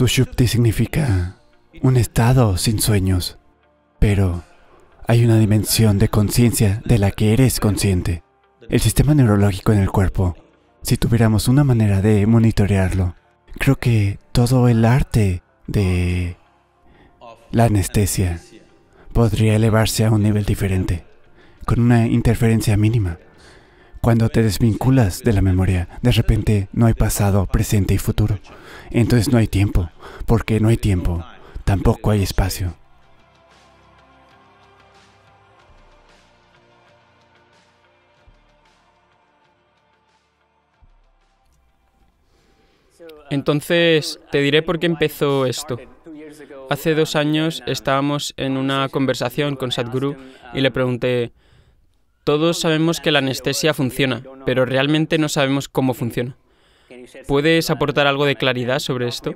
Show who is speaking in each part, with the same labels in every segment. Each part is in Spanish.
Speaker 1: Sushupti significa un estado sin sueños, pero hay una dimensión de conciencia de la que eres consciente. El sistema neurológico en el cuerpo, si tuviéramos una manera de monitorearlo, creo que todo el arte de la anestesia podría elevarse a un nivel diferente, con una interferencia mínima. Cuando te desvinculas de la memoria, de repente no hay pasado, presente y futuro. Entonces no hay tiempo, porque no hay tiempo, tampoco hay espacio.
Speaker 2: Entonces, te diré por qué empezó esto. Hace dos años estábamos en una conversación con Sadhguru y le pregunté, todos sabemos que la anestesia funciona, pero realmente no sabemos cómo funciona. ¿Puedes aportar algo de claridad sobre esto?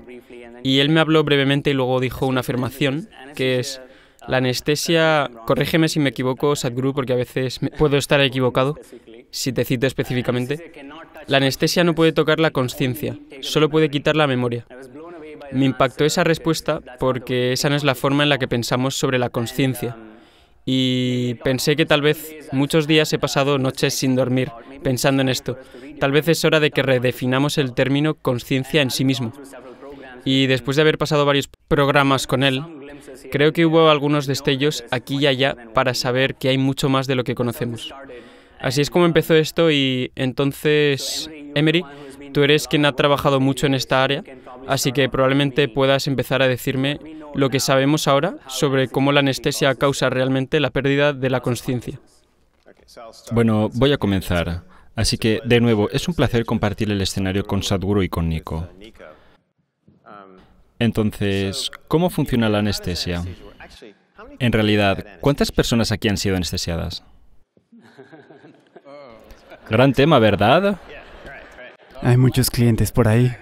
Speaker 2: Y él me habló brevemente y luego dijo una afirmación, que es, la anestesia, corrígeme si me equivoco, Sadhguru, porque a veces puedo estar equivocado, si te cito específicamente, la anestesia no puede tocar la conciencia, solo puede quitar la memoria. Me impactó esa respuesta porque esa no es la forma en la que pensamos sobre la conciencia. Y pensé que tal vez muchos días he pasado noches sin dormir pensando en esto. Tal vez es hora de que redefinamos el término conciencia en sí mismo. Y después de haber pasado varios programas con él, creo que hubo algunos destellos aquí y allá para saber que hay mucho más de lo que conocemos. Así es como empezó esto y entonces, Emery, tú eres quien ha trabajado mucho en esta área, así que probablemente puedas empezar a decirme lo que sabemos ahora sobre cómo la anestesia causa realmente la pérdida de la conciencia.
Speaker 3: Bueno, voy a comenzar. Así que, de nuevo, es un placer compartir el escenario con Sadhguru y con Nico. Entonces, ¿cómo funciona la anestesia? En realidad, ¿cuántas personas aquí han sido anestesiadas? Gran tema, ¿verdad?
Speaker 1: Hay muchos clientes por ahí.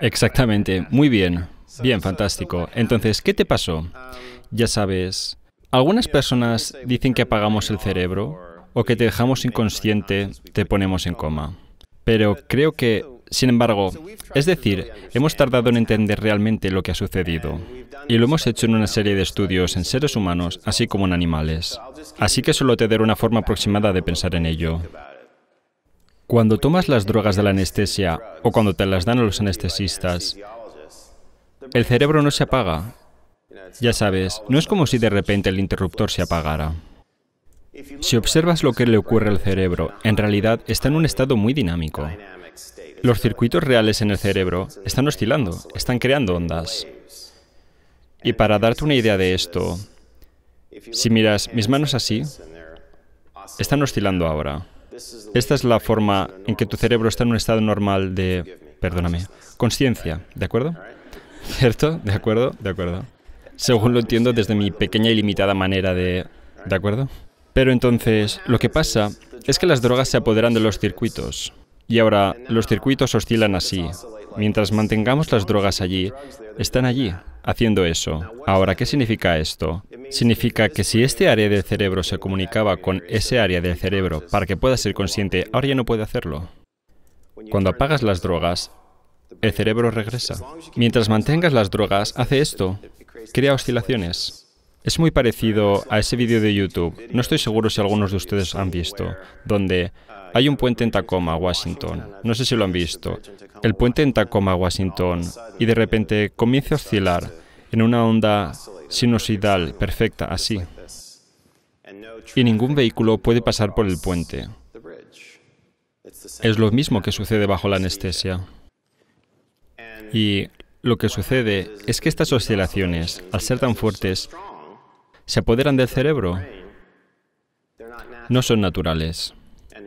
Speaker 3: Exactamente, muy bien. Bien, fantástico. Entonces, ¿qué te pasó? Ya sabes, algunas personas dicen que apagamos el cerebro o que te dejamos inconsciente, te ponemos en coma. Pero creo que, sin embargo, es decir, hemos tardado en entender realmente lo que ha sucedido. Y lo hemos hecho en una serie de estudios en seres humanos, así como en animales. Así que solo te daré una forma aproximada de pensar en ello. Cuando tomas las drogas de la anestesia o cuando te las dan a los anestesistas, el cerebro no se apaga. Ya sabes, no es como si de repente el interruptor se apagara. Si observas lo que le ocurre al cerebro, en realidad está en un estado muy dinámico. Los circuitos reales en el cerebro están oscilando, están creando ondas. Y para darte una idea de esto, si miras mis manos así, están oscilando ahora. Esta es la forma en que tu cerebro está en un estado normal de, perdóname, conciencia, ¿de acuerdo? ¿Cierto? ¿De acuerdo? De acuerdo. Según lo entiendo desde mi pequeña y limitada manera de... ¿De acuerdo? Pero entonces, lo que pasa es que las drogas se apoderan de los circuitos. Y ahora, los circuitos oscilan así. Mientras mantengamos las drogas allí, están allí, haciendo eso. Ahora, ¿qué significa esto? Significa que si este área del cerebro se comunicaba con ese área del cerebro para que pueda ser consciente, ahora ya no puede hacerlo. Cuando apagas las drogas, el cerebro regresa. Mientras mantengas las drogas, hace esto, crea oscilaciones. Es muy parecido a ese vídeo de YouTube, no estoy seguro si algunos de ustedes han visto, donde hay un puente en Tacoma, Washington. No sé si lo han visto. El puente en Tacoma, Washington, y de repente comienza a oscilar en una onda sinusoidal perfecta, así. Y ningún vehículo puede pasar por el puente. Es lo mismo que sucede bajo la anestesia. Y lo que sucede es que estas oscilaciones, al ser tan fuertes, se apoderan del cerebro. No son naturales.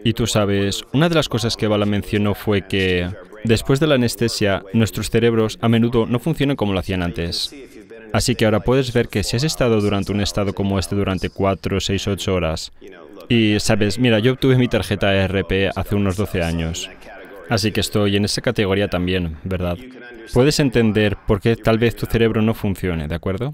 Speaker 3: Y tú sabes, una de las cosas que Bala mencionó fue que después de la anestesia, nuestros cerebros a menudo no funcionan como lo hacían antes. Así que ahora puedes ver que si has estado durante un estado como este durante 4, 6, 8 horas, y sabes, mira, yo obtuve mi tarjeta ERP hace unos 12 años, así que estoy en esa categoría también, ¿verdad? Puedes entender por qué tal vez tu cerebro no funcione, ¿de acuerdo?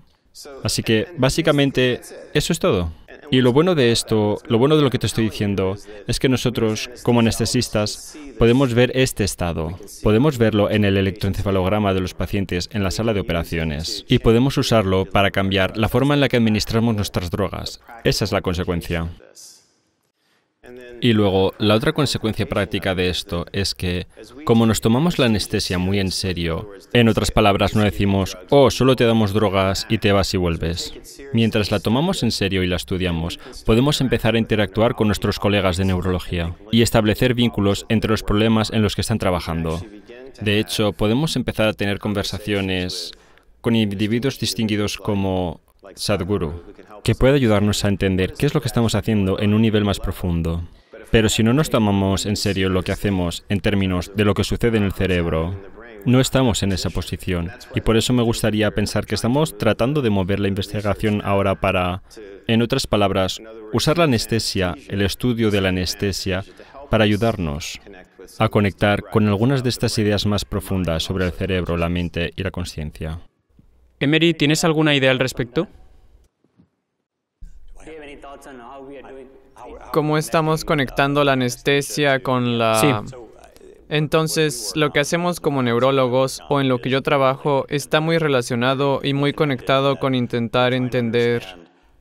Speaker 3: Así que básicamente eso es todo. Y lo bueno de esto, lo bueno de lo que te estoy diciendo, es que nosotros, como anestesistas, podemos ver este estado. Podemos verlo en el electroencefalograma de los pacientes en la sala de operaciones. Y podemos usarlo para cambiar la forma en la que administramos nuestras drogas. Esa es la consecuencia. Y luego, la otra consecuencia práctica de esto es que, como nos tomamos la anestesia muy en serio, en otras palabras, no decimos, oh, solo te damos drogas y te vas y vuelves. Mientras la tomamos en serio y la estudiamos, podemos empezar a interactuar con nuestros colegas de neurología y establecer vínculos entre los problemas en los que están trabajando. De hecho, podemos empezar a tener conversaciones con individuos distinguidos como Sadhguru, que puede ayudarnos a entender qué es lo que estamos haciendo en un nivel más profundo. Pero si no nos tomamos en serio lo que hacemos en términos de lo que sucede en el cerebro, no estamos en esa posición. Y por eso me gustaría pensar que estamos tratando de mover la investigación ahora para, en otras palabras, usar la anestesia, el estudio de la anestesia, para ayudarnos a conectar con algunas de estas ideas más profundas sobre el cerebro, la mente y la conciencia.
Speaker 2: Emery, ¿tienes alguna idea al respecto?
Speaker 4: cómo estamos conectando la anestesia con la...
Speaker 2: Sí.
Speaker 4: Entonces, lo que hacemos como neurólogos o en lo que yo trabajo está muy relacionado y muy conectado con intentar entender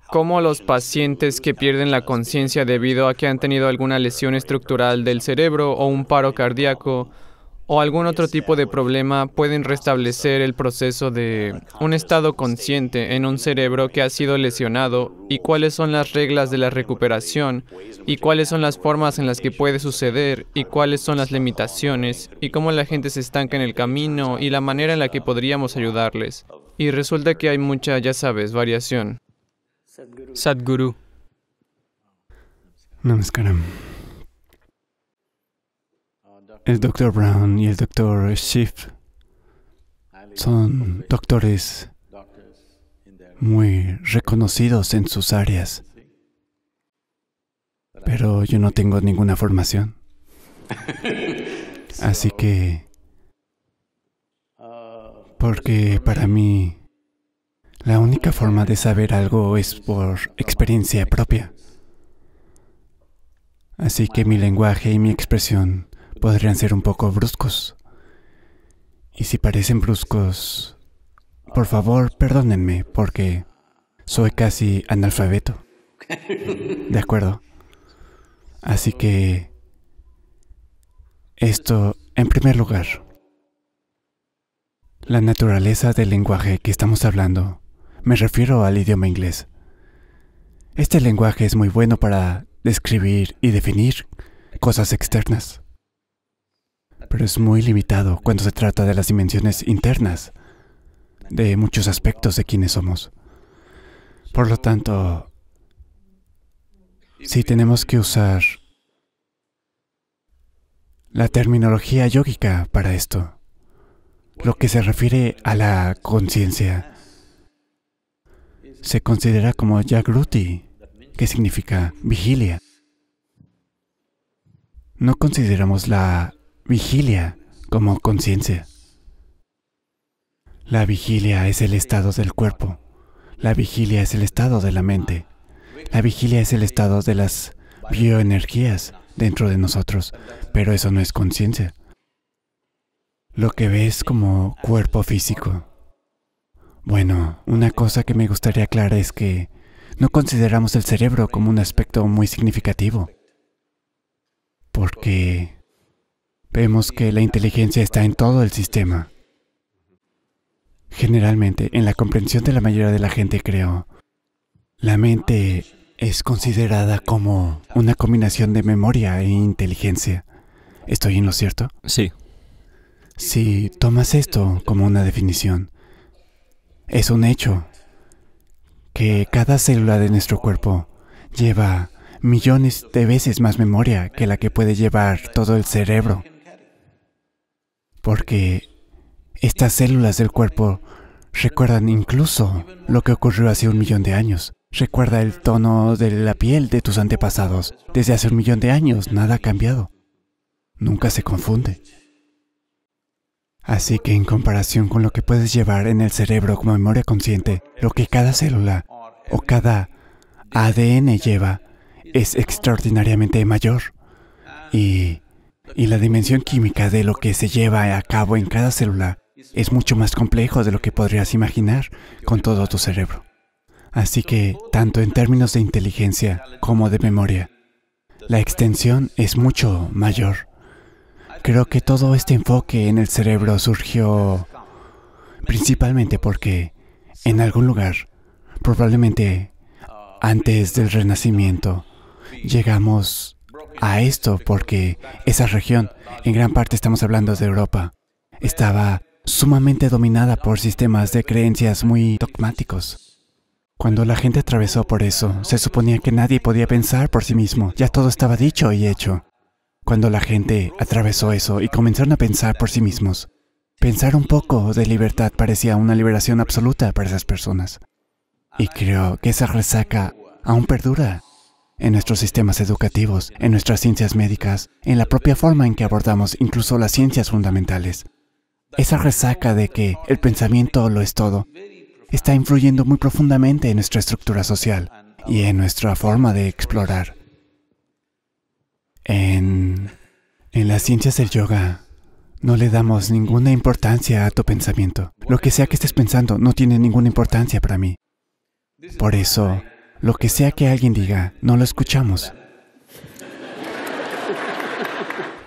Speaker 4: cómo los pacientes que pierden la conciencia debido a que han tenido alguna lesión estructural del cerebro o un paro cardíaco o algún otro tipo de problema pueden restablecer el proceso de un estado consciente en un cerebro que ha sido lesionado y cuáles son las reglas de la recuperación y cuáles son las formas en las que puede suceder y cuáles son las limitaciones y cómo la gente se estanca en el camino y la manera en la que podríamos ayudarles. Y resulta que hay mucha, ya sabes, variación.
Speaker 2: Sadhguru.
Speaker 1: Namaskaram. El Dr. Brown y el Dr. Schiff son doctores muy reconocidos en sus áreas, pero yo no tengo ninguna formación. Así que, porque para mí la única forma de saber algo es por experiencia propia. Así que mi lenguaje y mi expresión podrían ser un poco bruscos. Y si parecen bruscos, por favor, perdónenme, porque soy casi analfabeto. ¿De acuerdo? Así que esto, en primer lugar, la naturaleza del lenguaje que estamos hablando, me refiero al idioma inglés. Este lenguaje es muy bueno para describir y definir cosas externas pero es muy limitado cuando se trata de las dimensiones internas de muchos aspectos de quienes somos. Por lo tanto, si tenemos que usar la terminología yógica para esto, lo que se refiere a la conciencia, se considera como Jagruti, que significa vigilia. No consideramos la Vigilia como conciencia. La vigilia es el estado del cuerpo. La vigilia es el estado de la mente. La vigilia es el estado de las bioenergías dentro de nosotros, pero eso no es conciencia. Lo que ves como cuerpo físico. Bueno, una cosa que me gustaría aclarar es que no consideramos el cerebro como un aspecto muy significativo, porque vemos que la inteligencia está en todo el sistema. Generalmente, en la comprensión de la mayoría de la gente, creo, la mente es considerada como una combinación de memoria e inteligencia. ¿Estoy en lo cierto?
Speaker 3: Sí.
Speaker 1: Si tomas esto como una definición, es un hecho que cada célula de nuestro cuerpo lleva millones de veces más memoria que la que puede llevar todo el cerebro porque estas células del cuerpo recuerdan incluso lo que ocurrió hace un millón de años. Recuerda el tono de la piel de tus antepasados. Desde hace un millón de años nada ha cambiado. Nunca se confunde. Así que en comparación con lo que puedes llevar en el cerebro como memoria consciente, lo que cada célula o cada ADN lleva es extraordinariamente mayor. Y, y la dimensión química de lo que se lleva a cabo en cada célula es mucho más complejo de lo que podrías imaginar con todo tu cerebro. Así que, tanto en términos de inteligencia como de memoria, la extensión es mucho mayor. Creo que todo este enfoque en el cerebro surgió principalmente porque en algún lugar, probablemente antes del Renacimiento, llegamos a esto porque esa región, en gran parte estamos hablando de Europa, estaba sumamente dominada por sistemas de creencias muy dogmáticos. Cuando la gente atravesó por eso, se suponía que nadie podía pensar por sí mismo, ya todo estaba dicho y hecho. Cuando la gente atravesó eso y comenzaron a pensar por sí mismos, pensar un poco de libertad parecía una liberación absoluta para esas personas. Y creo que esa resaca aún perdura en nuestros sistemas educativos, en nuestras ciencias médicas, en la propia forma en que abordamos incluso las ciencias fundamentales. Esa resaca de que el pensamiento lo es todo está influyendo muy profundamente en nuestra estructura social y en nuestra forma de explorar. En, en las ciencias del yoga no le damos ninguna importancia a tu pensamiento. Lo que sea que estés pensando no tiene ninguna importancia para mí. Por eso, lo que sea que alguien diga, no lo escuchamos.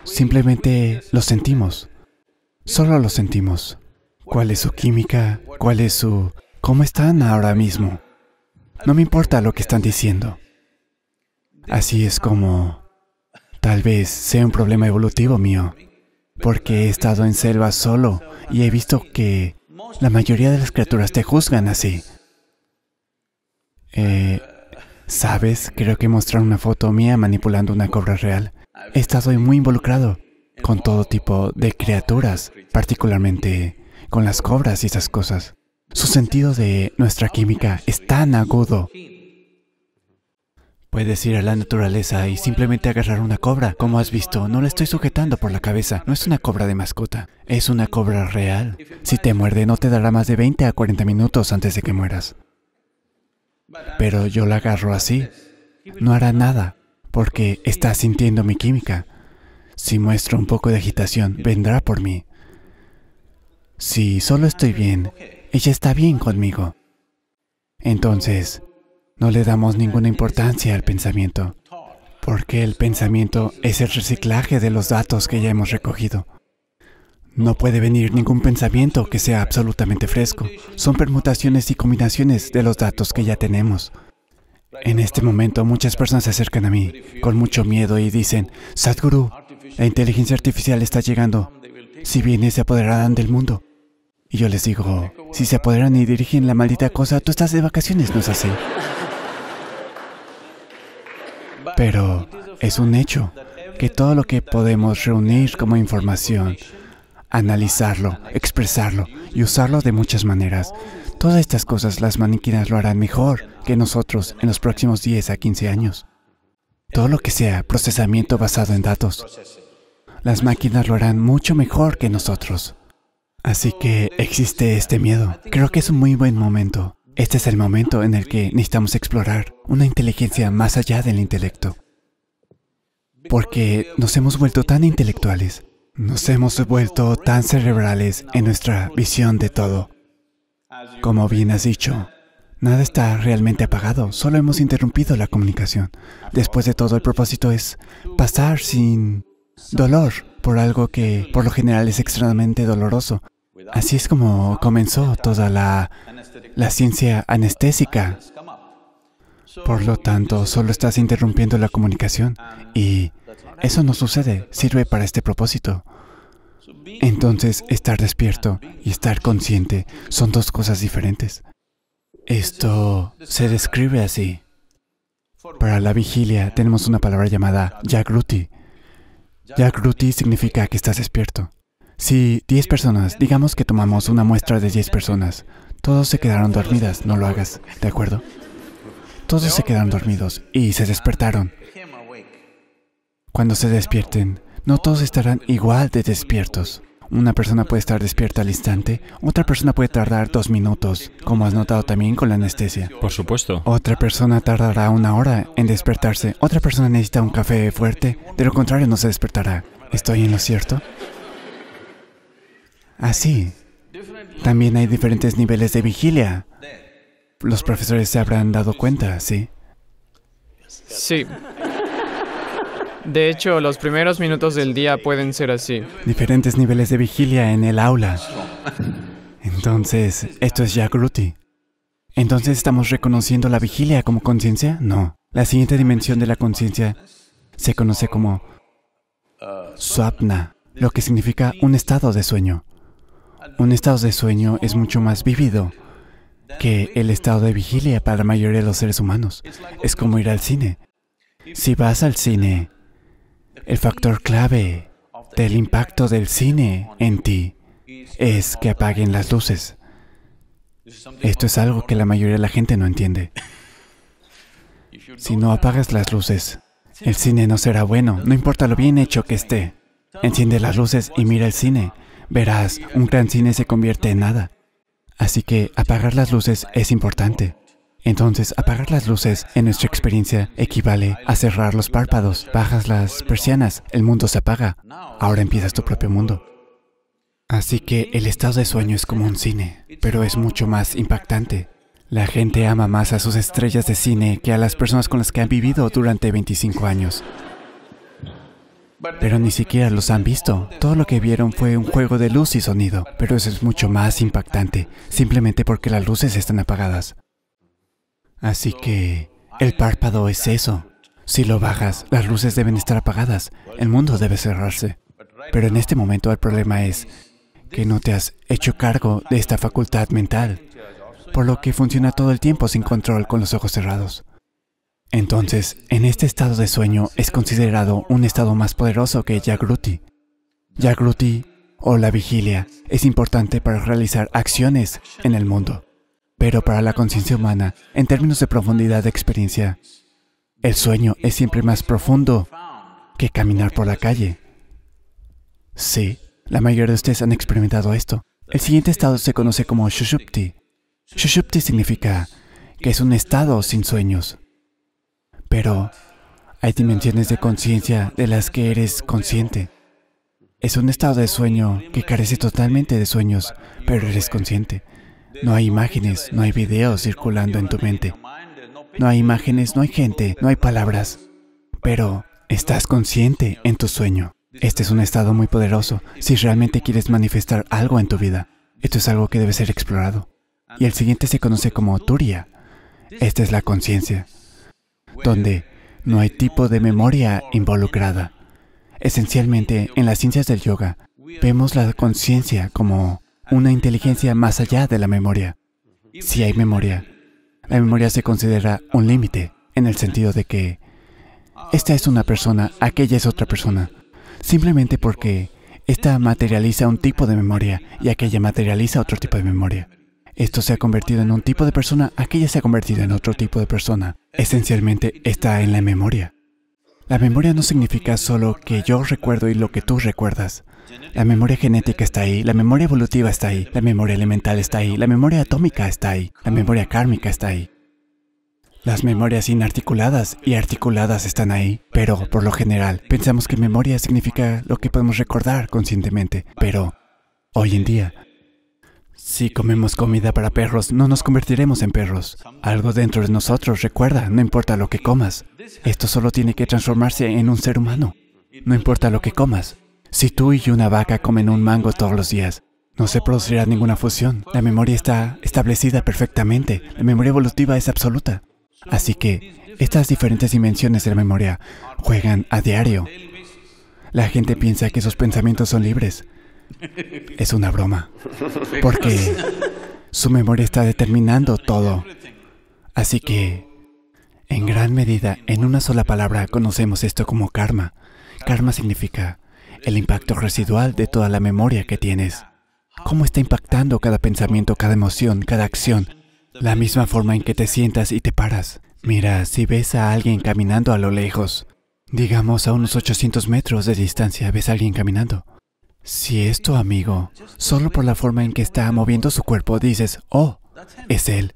Speaker 1: Simplemente lo sentimos. Solo lo sentimos. ¿Cuál es su química? ¿Cuál es su... ¿Cómo están ahora mismo? No me importa lo que están diciendo. Así es como... Tal vez sea un problema evolutivo mío, porque he estado en selva solo y he visto que la mayoría de las criaturas te juzgan así. Eh, ¿Sabes? Creo que mostraron una foto mía manipulando una cobra real. He estado muy involucrado con todo tipo de criaturas, particularmente con las cobras y esas cosas. Su sentido de nuestra química es tan agudo. Puedes ir a la naturaleza y simplemente agarrar una cobra. Como has visto, no la estoy sujetando por la cabeza. No es una cobra de mascota. Es una cobra real. Si te muerde, no te dará más de 20 a 40 minutos antes de que mueras. Pero yo la agarro así. No hará nada, porque está sintiendo mi química. Si muestro un poco de agitación, vendrá por mí. Si solo estoy bien, ella está bien conmigo. Entonces, no le damos ninguna importancia al pensamiento, porque el pensamiento es el reciclaje de los datos que ya hemos recogido. No puede venir ningún pensamiento que sea absolutamente fresco. Son permutaciones y combinaciones de los datos que ya tenemos. En este momento muchas personas se acercan a mí con mucho miedo y dicen, Sadhguru, la inteligencia artificial está llegando. Si viene, se apoderarán del mundo. Y yo les digo, si se apoderan y dirigen la maldita cosa, tú estás de vacaciones, ¿no es así? Pero es un hecho que todo lo que podemos reunir como información, analizarlo, expresarlo y usarlo de muchas maneras, todas estas cosas las máquinas lo harán mejor que nosotros en los próximos 10 a 15 años. Todo lo que sea procesamiento basado en datos, las máquinas lo harán mucho mejor que nosotros. Así que existe este miedo. Creo que es un muy buen momento. Este es el momento en el que necesitamos explorar una inteligencia más allá del intelecto. Porque nos hemos vuelto tan intelectuales, nos hemos vuelto tan cerebrales en nuestra visión de todo. Como bien has dicho, nada está realmente apagado, solo hemos interrumpido la comunicación. Después de todo, el propósito es pasar sin dolor por algo que por lo general es extremadamente doloroso. Así es como comenzó toda la, la ciencia anestésica. Por lo tanto, solo estás interrumpiendo la comunicación y eso no sucede, sirve para este propósito. Entonces, estar despierto y estar consciente son dos cosas diferentes. Esto se describe así. Para la vigilia tenemos una palabra llamada Jagruti. Jagruti significa que estás despierto. Si 10 personas, digamos que tomamos una muestra de 10 personas, todos se quedaron dormidas, no lo hagas, ¿de acuerdo? Todos se quedaron dormidos y se despertaron. Cuando se despierten, no todos estarán igual de despiertos. Una persona puede estar despierta al instante, otra persona puede tardar dos minutos, como has notado también con la anestesia.
Speaker 3: Por supuesto.
Speaker 1: Otra persona tardará una hora en despertarse, otra persona necesita un café fuerte, de lo contrario no se despertará. ¿Estoy en lo cierto? Así. También hay diferentes niveles de vigilia. Los profesores se habrán dado cuenta, ¿sí?
Speaker 4: Sí. De hecho, los primeros minutos del día pueden ser así.
Speaker 1: Diferentes niveles de vigilia en el aula. Entonces, ¿esto es Jagruti? Entonces, ¿estamos reconociendo la vigilia como conciencia? No. La siguiente dimensión de la conciencia se conoce como Swapna, lo que significa un estado de sueño. Un estado de sueño es mucho más vívido que el estado de vigilia para la mayoría de los seres humanos. Es como ir al cine. Si vas al cine, el factor clave del impacto del cine en ti es que apaguen las luces. Esto es algo que la mayoría de la gente no entiende. Si no apagas las luces, el cine no será bueno, no importa lo bien hecho que esté. Enciende las luces y mira el cine. Verás, un gran cine se convierte en nada. Así que apagar las luces es importante. Entonces, apagar las luces, en nuestra experiencia, equivale a cerrar los párpados. Bajas las persianas, el mundo se apaga. Ahora empiezas tu propio mundo. Así que el estado de sueño es como un cine, pero es mucho más impactante. La gente ama más a sus estrellas de cine que a las personas con las que han vivido durante 25 años. Pero ni siquiera los han visto. Todo lo que vieron fue un juego de luz y sonido, pero eso es mucho más impactante, simplemente porque las luces están apagadas. Así que el párpado es eso. Si lo bajas, las luces deben estar apagadas, el mundo debe cerrarse. Pero en este momento el problema es que no te has hecho cargo de esta facultad mental, por lo que funciona todo el tiempo sin control con los ojos cerrados. Entonces, en este estado de sueño es considerado un estado más poderoso que Jagruti. Jagruti, o la vigilia, es importante para realizar acciones en el mundo. Pero para la conciencia humana, en términos de profundidad de experiencia, el sueño es siempre más profundo que caminar por la calle. Sí, la mayoría de ustedes han experimentado esto. El siguiente estado se conoce como Shushupti. Shushupti significa que es un estado sin sueños. Pero hay dimensiones de conciencia de las que eres consciente. Es un estado de sueño que carece totalmente de sueños, pero eres consciente. No hay imágenes, no hay videos circulando en tu mente. No hay imágenes, no hay gente, no hay palabras. Pero estás consciente en tu sueño. Este es un estado muy poderoso si realmente quieres manifestar algo en tu vida. Esto es algo que debe ser explorado. Y el siguiente se conoce como Turiya. Esta es la conciencia, donde no hay tipo de memoria involucrada. Esencialmente, en las ciencias del yoga, vemos la conciencia como una inteligencia más allá de la memoria. Si hay memoria, la memoria se considera un límite, en el sentido de que esta es una persona, aquella es otra persona, simplemente porque esta materializa un tipo de memoria y aquella materializa otro tipo de memoria. Esto se ha convertido en un tipo de persona, aquella se ha convertido en otro tipo de persona. Esencialmente está en la memoria. La memoria no significa solo que yo recuerdo y lo que tú recuerdas. La memoria genética está ahí, la memoria evolutiva está ahí, la memoria elemental está ahí, la memoria atómica está ahí, la memoria kármica está ahí. Las memorias inarticuladas y articuladas están ahí, pero por lo general pensamos que memoria significa lo que podemos recordar conscientemente, pero hoy en día, si comemos comida para perros, no nos convertiremos en perros. Algo dentro de nosotros recuerda, no importa lo que comas. Esto solo tiene que transformarse en un ser humano. No importa lo que comas. Si tú y una vaca comen un mango todos los días, no se producirá ninguna fusión. La memoria está establecida perfectamente. La memoria evolutiva es absoluta. Así que estas diferentes dimensiones de la memoria juegan a diario. La gente piensa que sus pensamientos son libres. Es una broma. Porque su memoria está determinando todo. Así que, en gran medida, en una sola palabra, conocemos esto como karma. Karma significa el impacto residual de toda la memoria que tienes. ¿Cómo está impactando cada pensamiento, cada emoción, cada acción? La misma forma en que te sientas y te paras. Mira, si ves a alguien caminando a lo lejos, digamos a unos 800 metros de distancia, ves a alguien caminando. Si es tu amigo, solo por la forma en que está moviendo su cuerpo dices, oh, es él.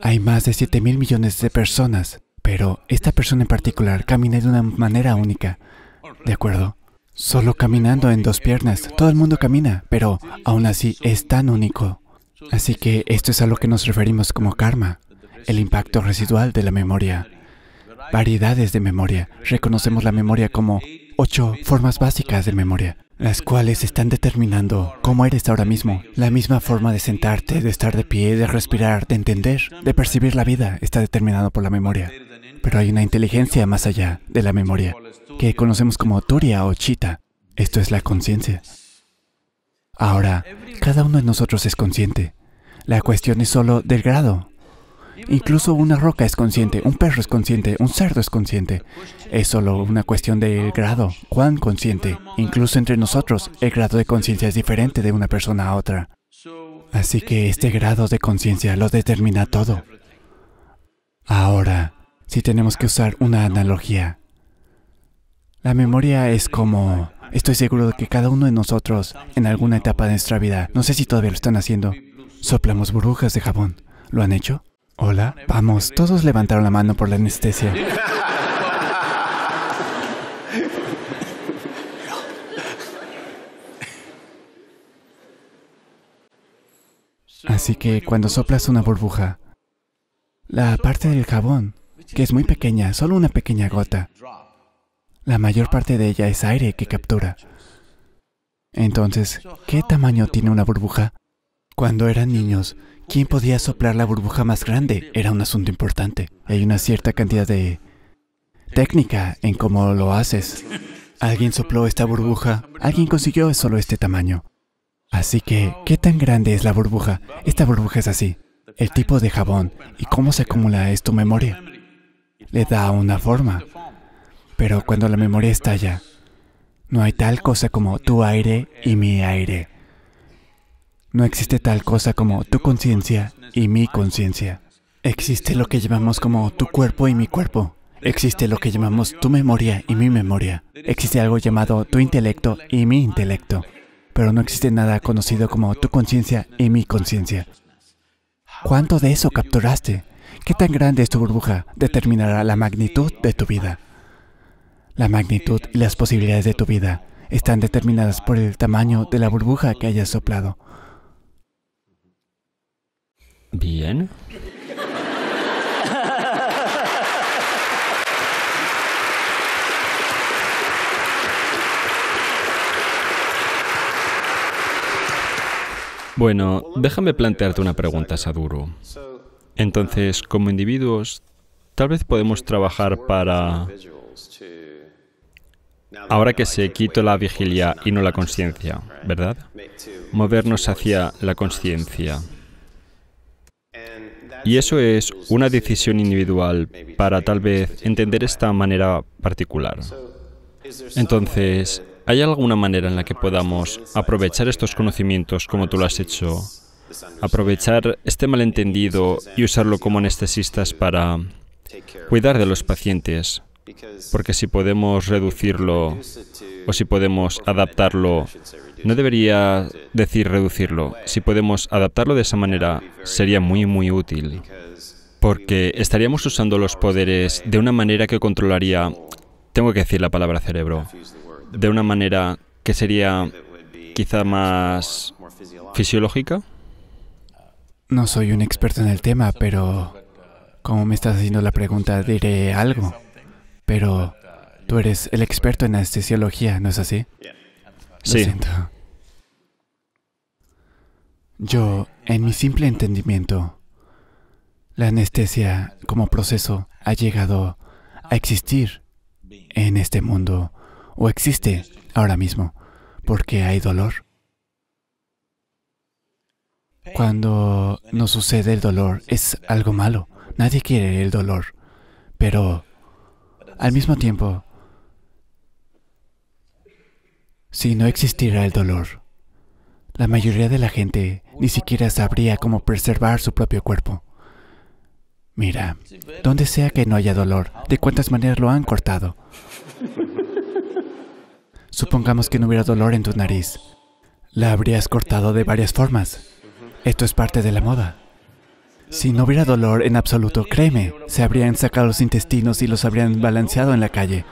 Speaker 1: Hay más de 7 mil millones de personas, pero esta persona en particular camina de una manera única. ¿De acuerdo? Solo caminando en dos piernas. Todo el mundo camina, pero aún así es tan único. Así que esto es a lo que nos referimos como karma, el impacto residual de la memoria. Variedades de memoria. Reconocemos la memoria como ocho formas básicas de memoria, las cuales están determinando cómo eres ahora mismo. La misma forma de sentarte, de estar de pie, de respirar, de entender, de percibir la vida está determinado por la memoria. Pero hay una inteligencia más allá de la memoria, que conocemos como Turia o Chita. Esto es la conciencia. Ahora, cada uno de nosotros es consciente. La cuestión es solo del grado. Incluso una roca es consciente, un perro es consciente, un cerdo es consciente. Es solo una cuestión del grado, cuán consciente. Incluso entre nosotros, el grado de conciencia es diferente de una persona a otra. Así que este grado de conciencia lo determina todo. Ahora, si tenemos que usar una analogía, la memoria es como... Estoy seguro de que cada uno de nosotros, en alguna etapa de nuestra vida, no sé si todavía lo están haciendo, soplamos burbujas de jabón. ¿Lo han hecho? Hola, vamos, todos levantaron la mano por la anestesia. Así que cuando soplas una burbuja, la parte del jabón, que es muy pequeña, solo una pequeña gota, la mayor parte de ella es aire que captura. Entonces, ¿qué tamaño tiene una burbuja? Cuando eran niños, ¿quién podía soplar la burbuja más grande? Era un asunto importante. Hay una cierta cantidad de técnica en cómo lo haces. Alguien sopló esta burbuja, alguien consiguió solo este tamaño. Así que, ¿qué tan grande es la burbuja? Esta burbuja es así. El tipo de jabón y cómo se acumula es tu memoria. Le da una forma. Pero cuando la memoria estalla, no hay tal cosa como tu aire y mi aire. No existe tal cosa como tu conciencia y mi conciencia. Existe lo que llamamos como tu cuerpo y mi cuerpo. Existe lo que llamamos tu memoria y mi memoria. Existe algo llamado tu intelecto y mi intelecto. Pero no existe nada conocido como tu conciencia y mi conciencia. ¿Cuánto de eso capturaste? ¿Qué tan grande es tu burbuja? Determinará la magnitud de tu vida. La magnitud y las posibilidades de tu vida están determinadas por el tamaño de la burbuja que hayas soplado.
Speaker 3: Bien. Bueno, déjame plantearte una pregunta, Sadhguru. Entonces, como individuos, tal vez podemos trabajar para... Ahora que se quitó la vigilia y no la conciencia, ¿verdad? Movernos hacia la conciencia. Y eso es una decisión individual para tal vez entender esta manera particular. Entonces, ¿hay alguna manera en la que podamos aprovechar estos conocimientos como tú lo has hecho? Aprovechar este malentendido y usarlo como anestesistas para cuidar de los pacientes. Porque si podemos reducirlo o si podemos adaptarlo, no debería decir reducirlo. Si podemos adaptarlo de esa manera, sería muy, muy útil. Porque estaríamos usando los poderes de una manera que controlaría, tengo que decir la palabra cerebro, de una manera que sería quizá más fisiológica.
Speaker 1: No soy un experto en el tema, pero como me estás haciendo la pregunta, diré algo. Pero tú eres el experto en anestesiología, ¿no es así?
Speaker 3: Sí.
Speaker 1: Yo, en mi simple entendimiento, la anestesia como proceso ha llegado a existir en este mundo o existe ahora mismo porque hay dolor. Cuando nos sucede el dolor es algo malo. Nadie quiere el dolor. Pero al mismo tiempo, si no existiera el dolor, la mayoría de la gente ni siquiera sabría cómo preservar su propio cuerpo. Mira, donde sea que no haya dolor, ¿de cuántas maneras lo han cortado? Supongamos que no hubiera dolor en tu nariz. La habrías cortado de varias formas. Esto es parte de la moda. Si no hubiera dolor en absoluto, créeme, se habrían sacado los intestinos y los habrían balanceado en la calle.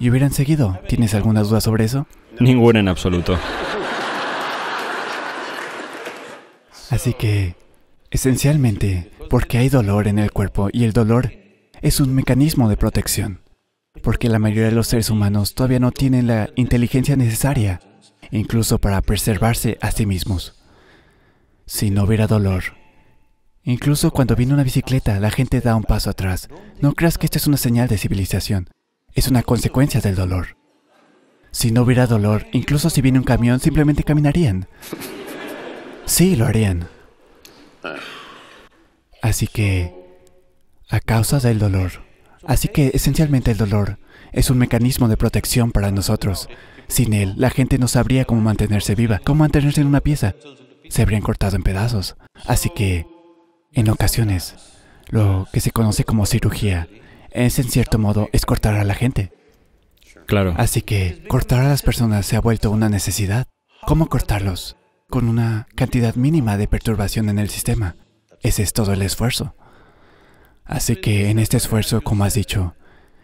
Speaker 1: Y hubieran seguido. ¿Tienes alguna duda sobre eso?
Speaker 3: Ninguna en absoluto.
Speaker 1: Así que, esencialmente, porque hay dolor en el cuerpo y el dolor es un mecanismo de protección. Porque la mayoría de los seres humanos todavía no tienen la inteligencia necesaria, incluso para preservarse a sí mismos. Si no hubiera dolor, incluso cuando viene una bicicleta, la gente da un paso atrás. No creas que esto es una señal de civilización, es una consecuencia del dolor. Si no hubiera dolor, incluso si viene un camión, simplemente caminarían. Sí, lo harían. Así que, a causa del dolor, así que esencialmente el dolor es un mecanismo de protección para nosotros. Sin él, la gente no sabría cómo mantenerse viva, cómo mantenerse en una pieza. Se habrían cortado en pedazos. Así que, en ocasiones, lo que se conoce como cirugía es en cierto modo es cortar a la gente.
Speaker 3: Claro.
Speaker 1: Así que cortar a las personas se ha vuelto una necesidad. ¿Cómo cortarlos? Con una cantidad mínima de perturbación en el sistema. Ese es todo el esfuerzo. Así que en este esfuerzo, como has dicho,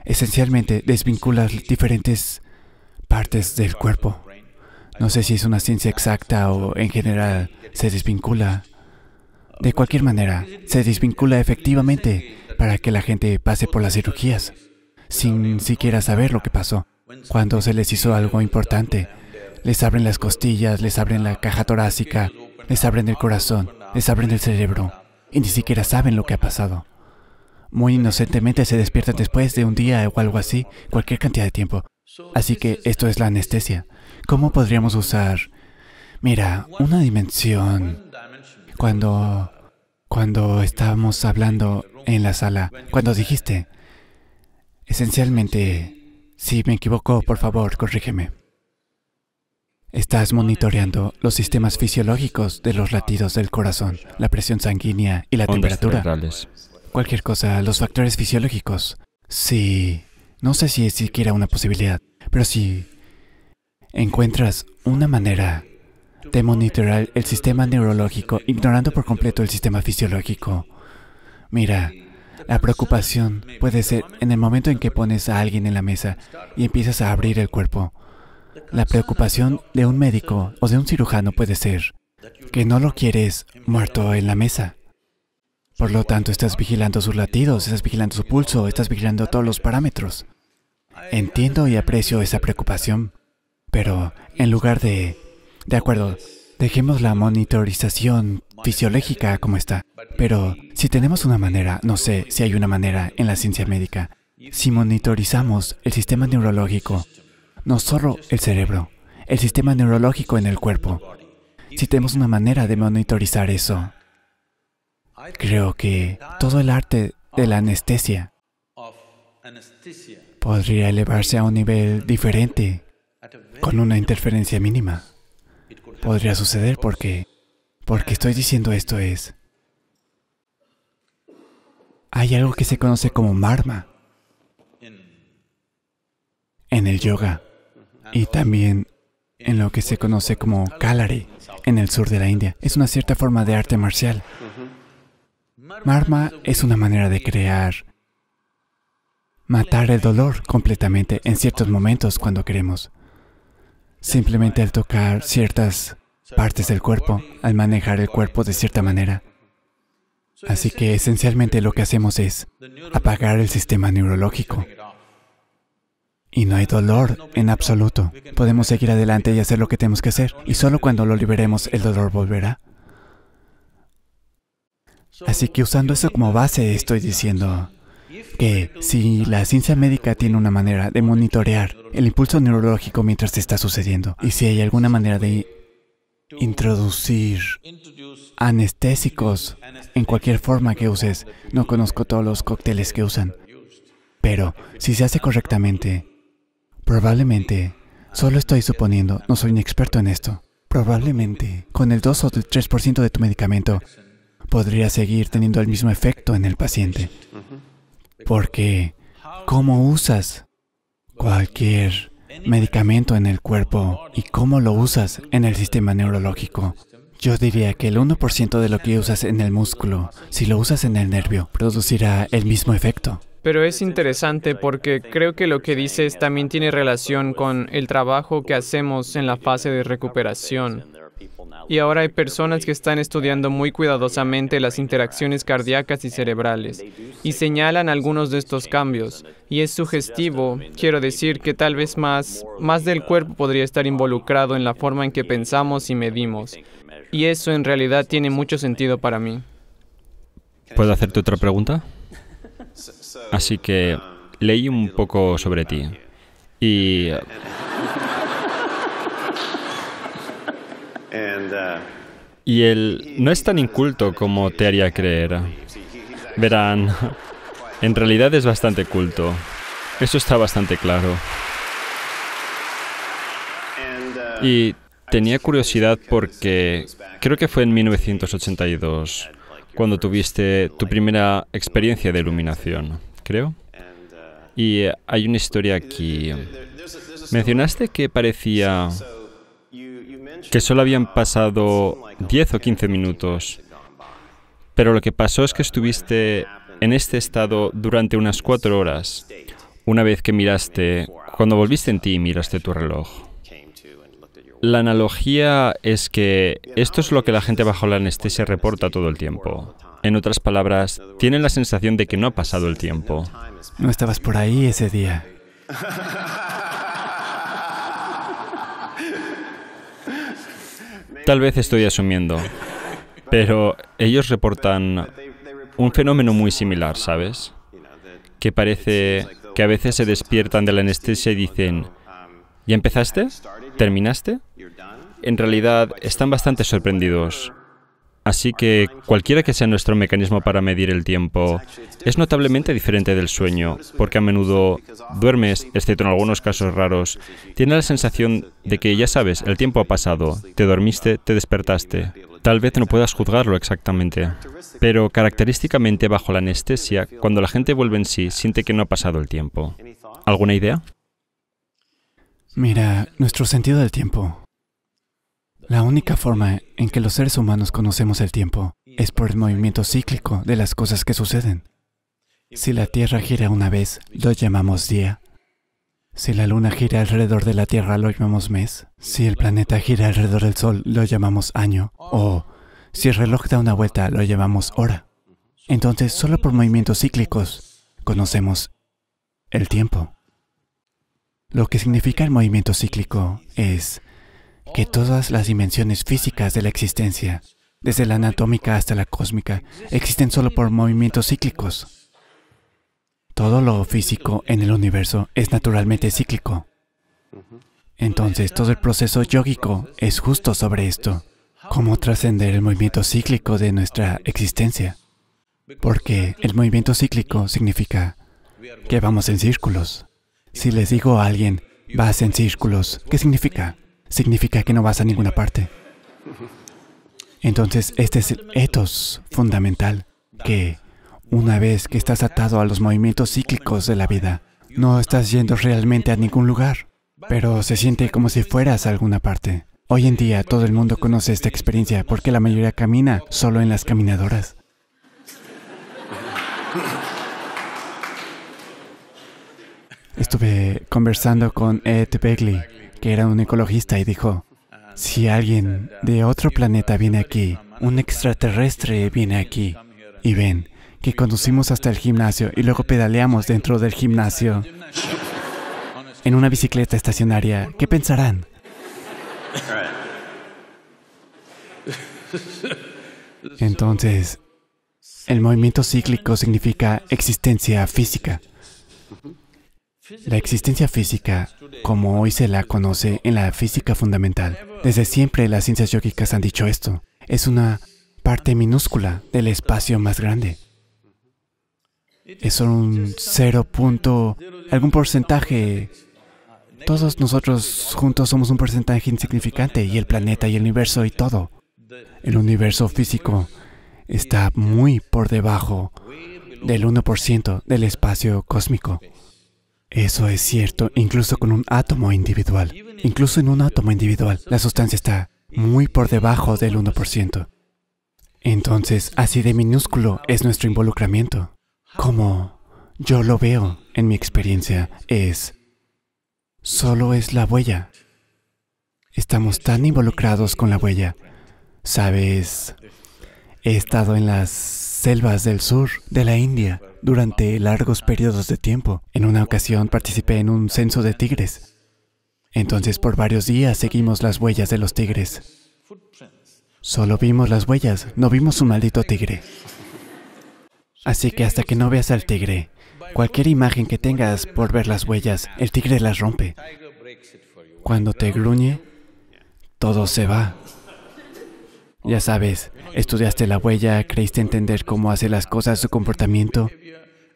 Speaker 1: esencialmente desvinculas diferentes partes del cuerpo. No sé si es una ciencia exacta o en general se desvincula. De cualquier manera, se desvincula efectivamente para que la gente pase por las cirugías, sin siquiera saber lo que pasó. Cuando se les hizo algo importante, les abren las costillas, les abren la caja torácica, les abren el corazón, les abren el cerebro, y ni siquiera saben lo que ha pasado. Muy inocentemente se despiertan después de un día o algo así, cualquier cantidad de tiempo. Así que esto es la anestesia. ¿Cómo podríamos usar, mira, una dimensión cuando, cuando estábamos hablando en la sala, cuando dijiste, esencialmente, si me equivoco, por favor, corrígeme. Estás monitoreando los sistemas fisiológicos de los latidos del corazón, la presión sanguínea y la temperatura.
Speaker 3: cerebrales.
Speaker 1: Cualquier cosa, los factores fisiológicos. Sí, no sé si es siquiera una posibilidad, pero si encuentras una manera de monitorear el sistema neurológico ignorando por completo el sistema fisiológico, mira, la preocupación puede ser en el momento en que pones a alguien en la mesa y empiezas a abrir el cuerpo. La preocupación de un médico o de un cirujano puede ser que no lo quieres muerto en la mesa. Por lo tanto, estás vigilando sus latidos, estás vigilando su pulso, estás vigilando todos los parámetros. Entiendo y aprecio esa preocupación, pero en lugar de... De acuerdo, dejemos la monitorización fisiológica como está. Pero si tenemos una manera, no sé si hay una manera en la ciencia médica, si monitorizamos el sistema neurológico, no solo el cerebro, el sistema neurológico en el cuerpo, si tenemos una manera de monitorizar eso, creo que todo el arte de la anestesia podría elevarse a un nivel diferente con una interferencia mínima. Podría suceder porque, porque estoy diciendo esto es, hay algo que se conoce como marma en el yoga y también en lo que se conoce como kalari en el sur de la India. Es una cierta forma de arte marcial. Marma es una manera de crear, matar el dolor completamente en ciertos momentos cuando queremos. Simplemente al tocar ciertas partes del cuerpo, al manejar el cuerpo de cierta manera. Así que esencialmente lo que hacemos es apagar el sistema neurológico. Y no hay dolor en absoluto. Podemos seguir adelante y hacer lo que tenemos que hacer. Y solo cuando lo liberemos el dolor volverá. Así que usando eso como base estoy diciendo que si la ciencia médica tiene una manera de monitorear el impulso neurológico mientras está sucediendo y si hay alguna manera de introducir anestésicos en cualquier forma que uses, no conozco todos los cócteles que usan, pero si se hace correctamente, probablemente, solo estoy suponiendo, no soy un experto en esto, probablemente con el 2 o el 3% de tu medicamento podría seguir teniendo el mismo efecto en el paciente. Porque, ¿cómo usas cualquier medicamento en el cuerpo y cómo lo usas en el sistema neurológico. Yo diría que el 1% de lo que usas en el músculo, si lo usas en el nervio, producirá el mismo efecto.
Speaker 4: Pero es interesante porque creo que lo que dices también tiene relación con el trabajo que hacemos en la fase de recuperación. Y ahora hay personas que están estudiando muy cuidadosamente las interacciones cardíacas y cerebrales y señalan algunos de estos cambios. Y es sugestivo, quiero decir que tal vez más, más del cuerpo podría estar involucrado en la forma en que pensamos y medimos. Y eso en realidad tiene mucho sentido para mí.
Speaker 3: ¿Puedo hacerte otra pregunta? Así que leí un poco sobre ti. Y... Y él no es tan inculto como te haría creer. Verán, en realidad es bastante culto. Eso está bastante claro. Y tenía curiosidad porque creo que fue en 1982 cuando tuviste tu primera experiencia de iluminación, creo. Y hay una historia aquí. Mencionaste que parecía que solo habían pasado 10 o 15 minutos, pero lo que pasó es que estuviste en este estado durante unas cuatro horas, una vez que miraste, cuando volviste en ti y miraste tu reloj. La analogía es que esto es lo que la gente bajo la anestesia reporta todo el tiempo. En otras palabras, tienen la sensación de que no ha pasado el tiempo.
Speaker 1: No estabas por ahí ese día.
Speaker 3: Tal vez estoy asumiendo, pero ellos reportan un fenómeno muy similar, ¿sabes? Que parece que a veces se despiertan de la anestesia y dicen, ¿ya empezaste? ¿Terminaste? En realidad están bastante sorprendidos. Así que cualquiera que sea nuestro mecanismo para medir el tiempo, es notablemente diferente del sueño, porque a menudo duermes, excepto en algunos casos raros, tienes la sensación de que ya sabes, el tiempo ha pasado, te dormiste, te despertaste. Tal vez no puedas juzgarlo exactamente, pero característicamente bajo la anestesia, cuando la gente vuelve en sí, siente que no ha pasado el tiempo. ¿Alguna idea?
Speaker 1: Mira, nuestro sentido del tiempo. La única forma en que los seres humanos conocemos el tiempo es por el movimiento cíclico de las cosas que suceden. Si la Tierra gira una vez, lo llamamos día. Si la Luna gira alrededor de la Tierra, lo llamamos mes. Si el planeta gira alrededor del Sol, lo llamamos año. O si el reloj da una vuelta, lo llamamos hora. Entonces, solo por movimientos cíclicos conocemos el tiempo. Lo que significa el movimiento cíclico es que todas las dimensiones físicas de la existencia, desde la anatómica hasta la cósmica, existen solo por movimientos cíclicos. Todo lo físico en el universo es naturalmente cíclico. Entonces, todo el proceso yógico es justo sobre esto. Cómo trascender el movimiento cíclico de nuestra existencia. Porque el movimiento cíclico significa que vamos en círculos. Si les digo a alguien, vas en círculos, ¿qué significa? Significa que no vas a ninguna parte. Entonces, este es el ethos fundamental, que una vez que estás atado a los movimientos cíclicos de la vida, no estás yendo realmente a ningún lugar, pero se siente como si fueras a alguna parte. Hoy en día todo el mundo conoce esta experiencia porque la mayoría camina solo en las caminadoras. Estuve conversando con Ed Begley, que era un ecologista, y dijo, si alguien de otro planeta viene aquí, un extraterrestre viene aquí, y ven que conducimos hasta el gimnasio y luego pedaleamos dentro del gimnasio en una bicicleta estacionaria, ¿qué pensarán? Entonces, el movimiento cíclico significa existencia física. La existencia física, como hoy se la conoce en la física fundamental, desde siempre las ciencias yógicas han dicho esto, es una parte minúscula del espacio más grande. Es un cero punto, algún porcentaje. Todos nosotros juntos somos un porcentaje insignificante y el planeta y el universo y todo. El universo físico está muy por debajo del 1% del espacio cósmico. Eso es cierto, incluso con un átomo individual. Incluso en un átomo individual, la sustancia está muy por debajo del 1%. Entonces, así de minúsculo es nuestro involucramiento. Como yo lo veo en mi experiencia, es solo es la huella. Estamos tan involucrados con la huella. Sabes, he estado en las selvas del sur de la India durante largos periodos de tiempo. En una ocasión participé en un censo de tigres. Entonces por varios días seguimos las huellas de los tigres. Solo vimos las huellas, no vimos un maldito tigre. Así que hasta que no veas al tigre, cualquier imagen que tengas por ver las huellas, el tigre las rompe. Cuando te gruñe, todo se va. Ya sabes, estudiaste la huella, creíste entender cómo hace las cosas, su comportamiento.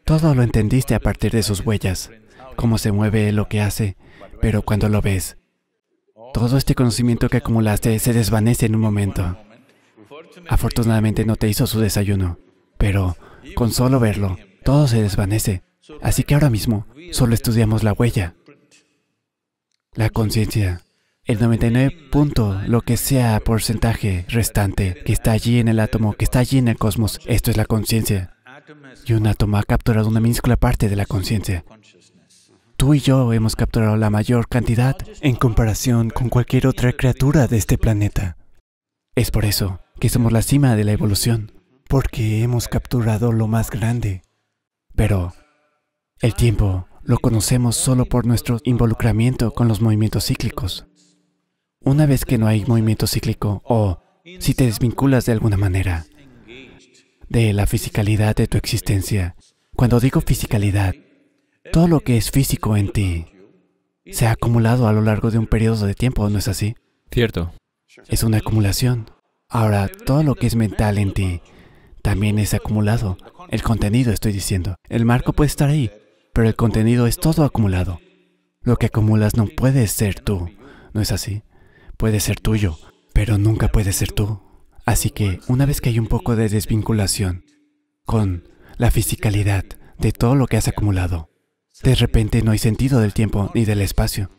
Speaker 1: Todo lo entendiste a partir de sus huellas, cómo se mueve, lo que hace, pero cuando lo ves, todo este conocimiento que acumulaste se desvanece en un momento. Afortunadamente no te hizo su desayuno, pero con solo verlo, todo se desvanece. Así que ahora mismo solo estudiamos la huella, la conciencia, el 99 punto, lo que sea porcentaje restante que está allí en el átomo, que está allí en el cosmos, esto es la conciencia. Y un átomo ha capturado una minúscula parte de la conciencia. Tú y yo hemos capturado la mayor cantidad en comparación con cualquier otra criatura de este planeta. Es por eso que somos la cima de la evolución, porque hemos capturado lo más grande. Pero el tiempo lo conocemos solo por nuestro involucramiento con los movimientos cíclicos. Una vez que no hay movimiento cíclico o si te desvinculas de alguna manera de la fisicalidad de tu existencia, cuando digo fisicalidad, todo lo que es físico en ti se ha acumulado a lo largo de un periodo de tiempo, ¿no es así?
Speaker 3: Cierto.
Speaker 1: Es una acumulación. Ahora, todo lo que es mental en ti también es acumulado. El contenido, estoy diciendo. El marco puede estar ahí, pero el contenido es todo acumulado. Lo que acumulas no puede ser tú, ¿no es así? Puede ser tuyo, pero nunca puede ser tú. Así que una vez que hay un poco de desvinculación con la fisicalidad de todo lo que has acumulado, de repente no hay sentido del tiempo ni del espacio.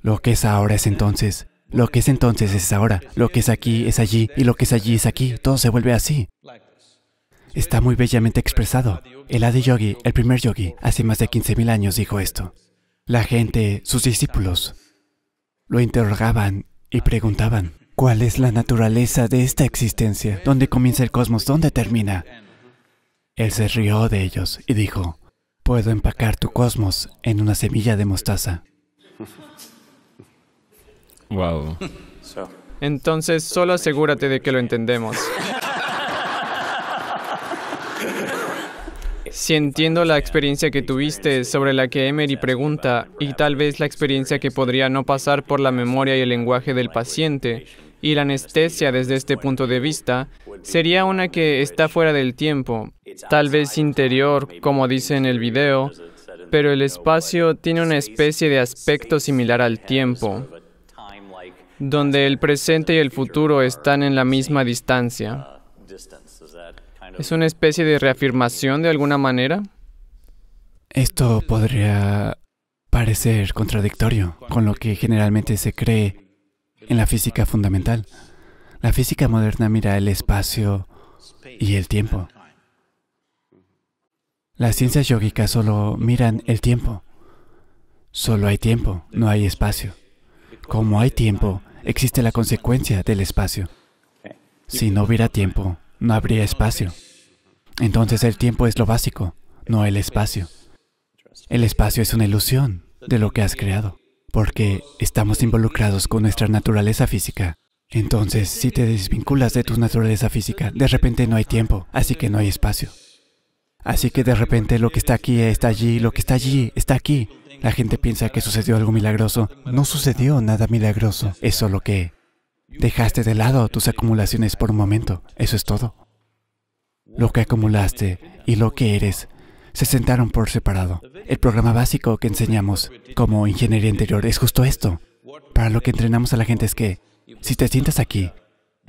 Speaker 1: Lo que es ahora es entonces, lo que es entonces es ahora, lo que es aquí es allí y lo que es allí es aquí, todo se vuelve así. Está muy bellamente expresado. El Adi Yogi, el primer yogi, hace más de 15.000 años dijo esto. La gente, sus discípulos, lo interrogaban y preguntaban, ¿cuál es la naturaleza de esta existencia? ¿Dónde comienza el cosmos? ¿Dónde termina? Él se rió de ellos y dijo, puedo empacar tu cosmos en una semilla de mostaza.
Speaker 3: Wow.
Speaker 4: Entonces, solo asegúrate de que lo entendemos. Si entiendo la experiencia que tuviste sobre la que Emery pregunta y tal vez la experiencia que podría no pasar por la memoria y el lenguaje del paciente y la anestesia desde este punto de vista, sería una que está fuera del tiempo, tal vez interior, como dice en el video, pero el espacio tiene una especie de aspecto similar al tiempo, donde el presente y el futuro están en la misma distancia. ¿Es una especie de reafirmación de alguna manera?
Speaker 1: Esto podría parecer contradictorio con lo que generalmente se cree en la física fundamental. La física moderna mira el espacio y el tiempo. Las ciencias yógicas solo miran el tiempo. Solo hay tiempo, no hay espacio. Como hay tiempo, existe la consecuencia del espacio. Si no hubiera tiempo, no habría espacio. Entonces el tiempo es lo básico, no el espacio. El espacio es una ilusión de lo que has creado, porque estamos involucrados con nuestra naturaleza física. Entonces, si te desvinculas de tu naturaleza física, de repente no hay tiempo, así que no hay espacio. Así que de repente lo que está aquí está allí, lo que está allí está aquí. La gente piensa que sucedió algo milagroso. No sucedió nada milagroso. Es solo que dejaste de lado tus acumulaciones por un momento. Eso es todo lo que acumulaste y lo que eres se sentaron por separado. El programa básico que enseñamos como ingeniería interior es justo esto. Para lo que entrenamos a la gente es que si te sientas aquí,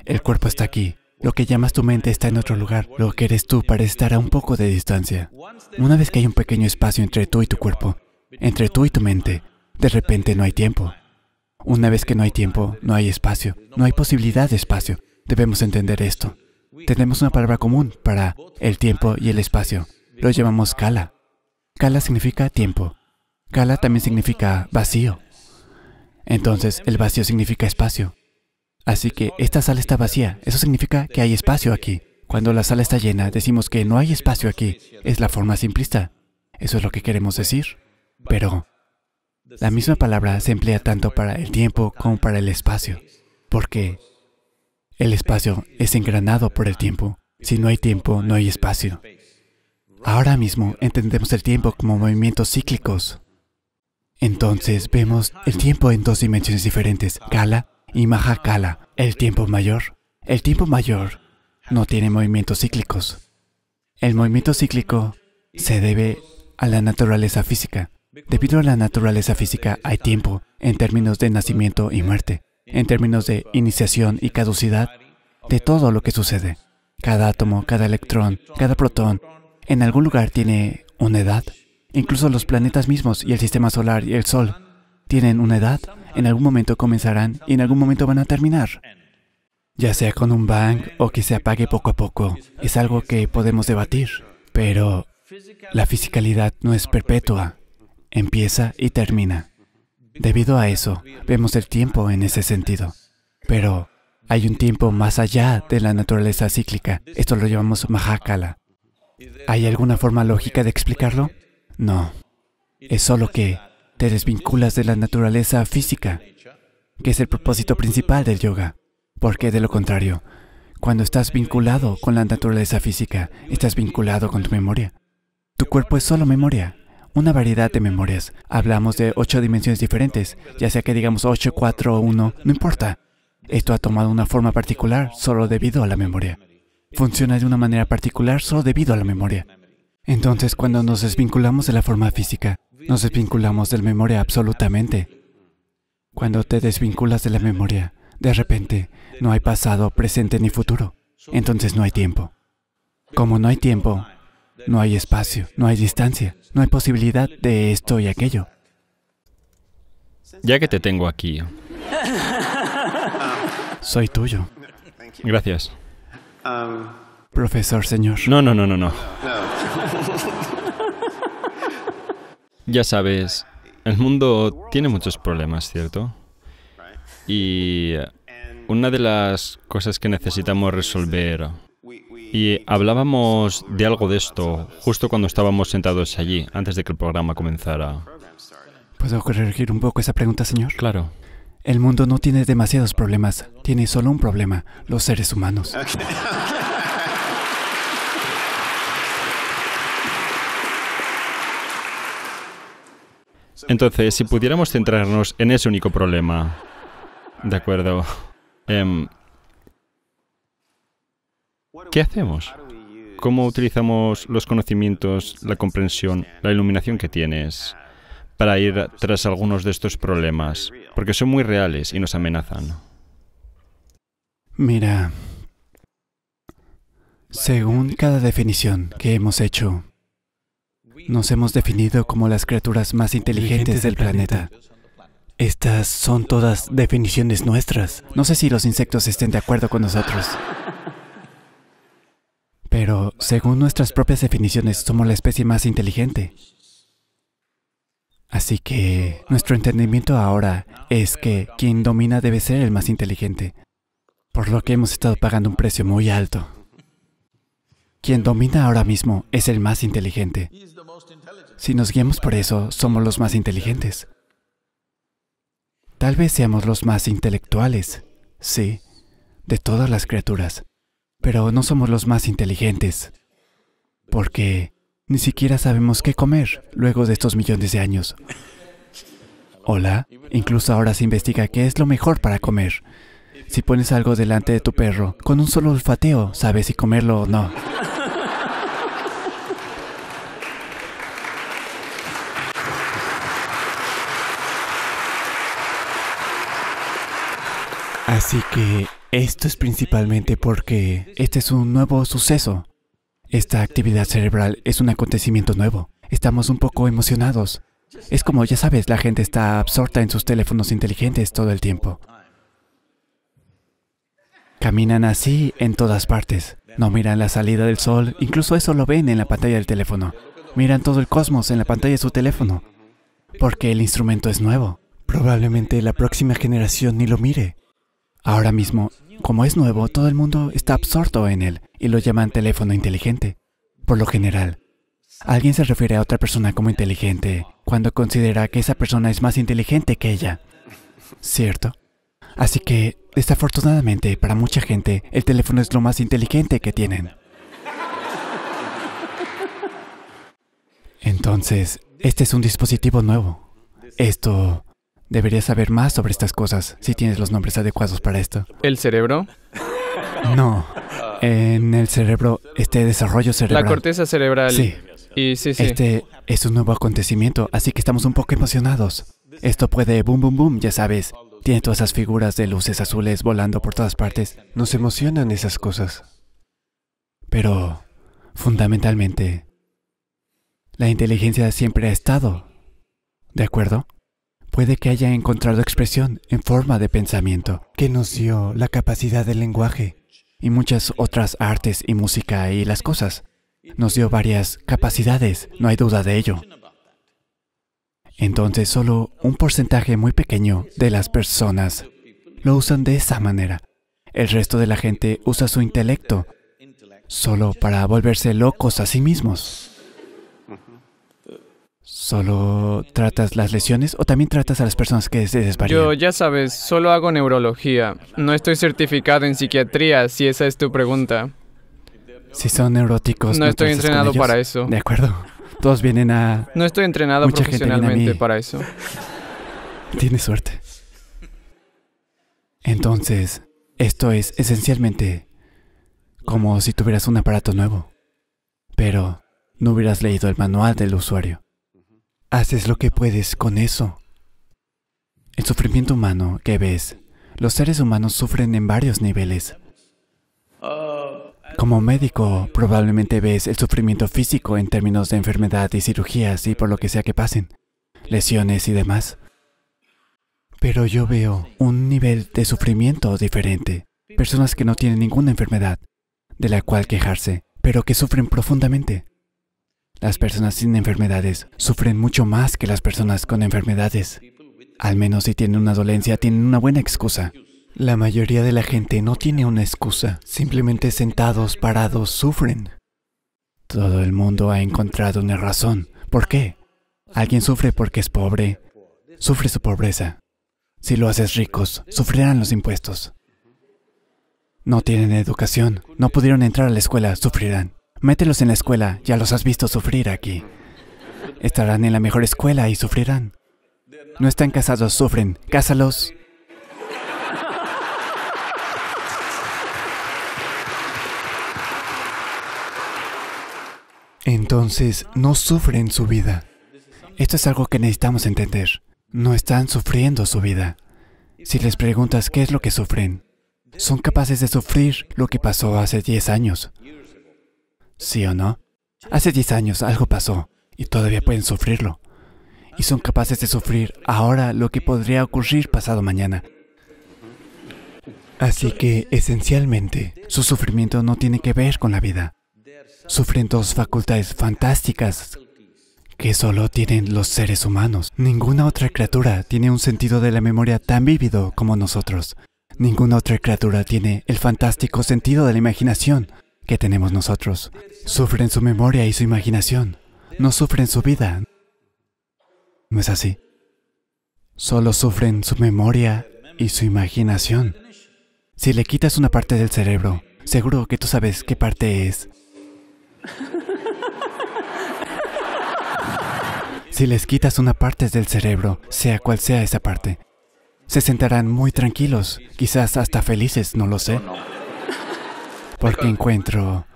Speaker 1: el cuerpo está aquí, lo que llamas tu mente está en otro lugar, lo que eres tú parece estar a un poco de distancia. Una vez que hay un pequeño espacio entre tú y tu cuerpo, entre tú y tu mente. De repente no hay tiempo. Una vez que no hay tiempo, no hay espacio, no hay posibilidad de espacio. Debemos entender esto. Tenemos una palabra común para el tiempo y el espacio. Lo llamamos kala. Kala significa tiempo. Kala también significa vacío. Entonces, el vacío significa espacio. Así que esta sala está vacía. Eso significa que hay espacio aquí. Cuando la sala está llena, decimos que no hay espacio aquí. Es la forma simplista. Eso es lo que queremos decir. Pero la misma palabra se emplea tanto para el tiempo como para el espacio, porque el espacio es engranado por el tiempo. Si no hay tiempo, no hay espacio. Ahora mismo entendemos el tiempo como movimientos cíclicos. Entonces vemos el tiempo en dos dimensiones diferentes, Kala y Mahakala, el tiempo mayor. El tiempo mayor no tiene movimientos cíclicos. El movimiento cíclico se debe a la naturaleza física. Debido a la naturaleza física hay tiempo en términos de nacimiento y muerte, en términos de iniciación y caducidad, de todo lo que sucede. Cada átomo, cada electrón, cada protón, en algún lugar tiene una edad. Incluso los planetas mismos y el sistema solar y el Sol tienen una edad. En algún momento comenzarán y en algún momento van a terminar. Ya sea con un bang o que se apague poco a poco, es algo que podemos debatir. Pero la fisicalidad no es perpetua, empieza y termina. Debido a eso, vemos el tiempo en ese sentido. Pero hay un tiempo más allá de la naturaleza cíclica. Esto lo llamamos Mahakala. ¿Hay alguna forma lógica de explicarlo? No. Es solo que te desvinculas de la naturaleza física, que es el propósito principal del yoga. Porque de lo contrario, cuando estás vinculado con la naturaleza física, estás vinculado con tu memoria. Tu cuerpo es solo memoria una variedad de memorias. Hablamos de ocho dimensiones diferentes, ya sea que digamos 8, 4 o 1, no importa. Esto ha tomado una forma particular solo debido a la memoria. Funciona de una manera particular solo debido a la memoria. Entonces, cuando nos desvinculamos de la forma física, nos desvinculamos de la memoria absolutamente. Cuando te desvinculas de la memoria, de repente, no hay pasado, presente ni futuro. Entonces no hay tiempo. Como no hay tiempo, no hay espacio, no hay distancia, no hay posibilidad de esto y aquello.
Speaker 3: Ya que te tengo aquí.
Speaker 1: Soy tuyo.
Speaker 3: Gracias.
Speaker 1: Profesor, señor.
Speaker 3: No, no, no, no, no. Ya sabes, el mundo tiene muchos problemas, ¿cierto? Y una de las cosas que necesitamos resolver y hablábamos de algo de esto justo cuando estábamos sentados allí, antes de que el programa comenzara.
Speaker 1: ¿Puedo corregir un poco esa pregunta, señor?
Speaker 3: Claro.
Speaker 1: El mundo no tiene demasiados problemas, tiene solo un problema, los seres humanos.
Speaker 3: Entonces, si pudiéramos centrarnos en ese único problema, de acuerdo, em, ¿Qué hacemos? ¿Cómo utilizamos los conocimientos, la comprensión, la iluminación que tienes para ir tras algunos de estos problemas? Porque son muy reales y nos amenazan.
Speaker 1: Mira, según cada definición que hemos hecho, nos hemos definido como las criaturas más inteligentes del planeta. Estas son todas definiciones nuestras. No sé si los insectos estén de acuerdo con nosotros. Pero según nuestras propias definiciones, somos la especie más inteligente. Así que nuestro entendimiento ahora es que quien domina debe ser el más inteligente, por lo que hemos estado pagando un precio muy alto. Quien domina ahora mismo es el más inteligente. Si nos guiamos por eso, somos los más inteligentes. Tal vez seamos los más intelectuales, sí, de todas las criaturas pero no somos los más inteligentes, porque ni siquiera sabemos qué comer luego de estos millones de años. Hola, incluso ahora se investiga qué es lo mejor para comer. Si pones algo delante de tu perro, con un solo olfateo sabes si comerlo o no. Así que esto es principalmente porque este es un nuevo suceso. Esta actividad cerebral es un acontecimiento nuevo. Estamos un poco emocionados. Es como, ya sabes, la gente está absorta en sus teléfonos inteligentes todo el tiempo. Caminan así en todas partes. No miran la salida del sol, incluso eso lo ven en la pantalla del teléfono. Miran todo el cosmos en la pantalla de su teléfono. Porque el instrumento es nuevo. Probablemente la próxima generación ni lo mire. Ahora mismo, como es nuevo, todo el mundo está absorto en él y lo llaman teléfono inteligente. Por lo general, alguien se refiere a otra persona como inteligente cuando considera que esa persona es más inteligente que ella. ¿Cierto? Así que, desafortunadamente, para mucha gente, el teléfono es lo más inteligente que tienen. Entonces, este es un dispositivo nuevo. Esto... Deberías saber más sobre estas cosas si tienes los nombres adecuados para esto.
Speaker 4: ¿El cerebro?
Speaker 1: No. En el cerebro, este desarrollo cerebral.
Speaker 4: La corteza cerebral.
Speaker 1: Sí.
Speaker 4: Y sí, sí.
Speaker 1: Este es un nuevo acontecimiento, así que estamos un poco emocionados. Esto puede boom, boom, boom, ya sabes. Tiene todas esas figuras de luces azules volando por todas partes. Nos emocionan esas cosas. Pero, fundamentalmente, la inteligencia siempre ha estado. ¿De acuerdo? Puede que haya encontrado expresión en forma de pensamiento, que nos dio la capacidad del lenguaje y muchas otras artes y música y las cosas. Nos dio varias capacidades, no hay duda de ello. Entonces solo un porcentaje muy pequeño de las personas lo usan de esa manera. El resto de la gente usa su intelecto solo para volverse locos a sí mismos. ¿Solo tratas las lesiones o también tratas a las personas que se desvarían?
Speaker 4: Yo, ya sabes, solo hago neurología. No estoy certificado en psiquiatría, si esa es tu pregunta.
Speaker 1: Si son neuróticos,
Speaker 4: No estoy entrenado para eso.
Speaker 1: De acuerdo. Todos vienen a...
Speaker 4: No estoy entrenado
Speaker 1: Mucha
Speaker 4: profesionalmente para eso.
Speaker 1: Tienes suerte. Entonces, esto es esencialmente como si tuvieras un aparato nuevo, pero no hubieras leído el manual del usuario. Haces lo que puedes con eso. El sufrimiento humano que ves, los seres humanos sufren en varios niveles. Como médico, probablemente ves el sufrimiento físico en términos de enfermedad y cirugías y por lo que sea que pasen, lesiones y demás. Pero yo veo un nivel de sufrimiento diferente. Personas que no tienen ninguna enfermedad de la cual quejarse, pero que sufren profundamente. Las personas sin enfermedades sufren mucho más que las personas con enfermedades. Al menos si tienen una dolencia, tienen una buena excusa. La mayoría de la gente no tiene una excusa. Simplemente sentados, parados, sufren. Todo el mundo ha encontrado una razón. ¿Por qué? Alguien sufre porque es pobre. Sufre su pobreza. Si lo haces ricos, sufrirán los impuestos. No tienen educación, no pudieron entrar a la escuela, sufrirán. Mételos en la escuela, ya los has visto sufrir aquí. Estarán en la mejor escuela y sufrirán. No están casados, sufren. Cásalos. Entonces, no sufren su vida. Esto es algo que necesitamos entender. No están sufriendo su vida. Si les preguntas qué es lo que sufren, son capaces de sufrir lo que pasó hace 10 años. ¿Sí o no? Hace 10 años algo pasó y todavía pueden sufrirlo. Y son capaces de sufrir ahora lo que podría ocurrir pasado mañana. Así que, esencialmente, su sufrimiento no tiene que ver con la vida. Sufren dos facultades fantásticas que solo tienen los seres humanos. Ninguna otra criatura tiene un sentido de la memoria tan vívido como nosotros. Ninguna otra criatura tiene el fantástico sentido de la imaginación que tenemos nosotros. Sufren su memoria y su imaginación. No sufren su vida. ¿No es así? Solo sufren su memoria y su imaginación. Si le quitas una parte del cerebro, seguro que tú sabes qué parte es. Si les quitas una parte del cerebro, sea cual sea esa parte, se sentarán muy tranquilos, quizás hasta felices, no lo sé. Porque encuentro...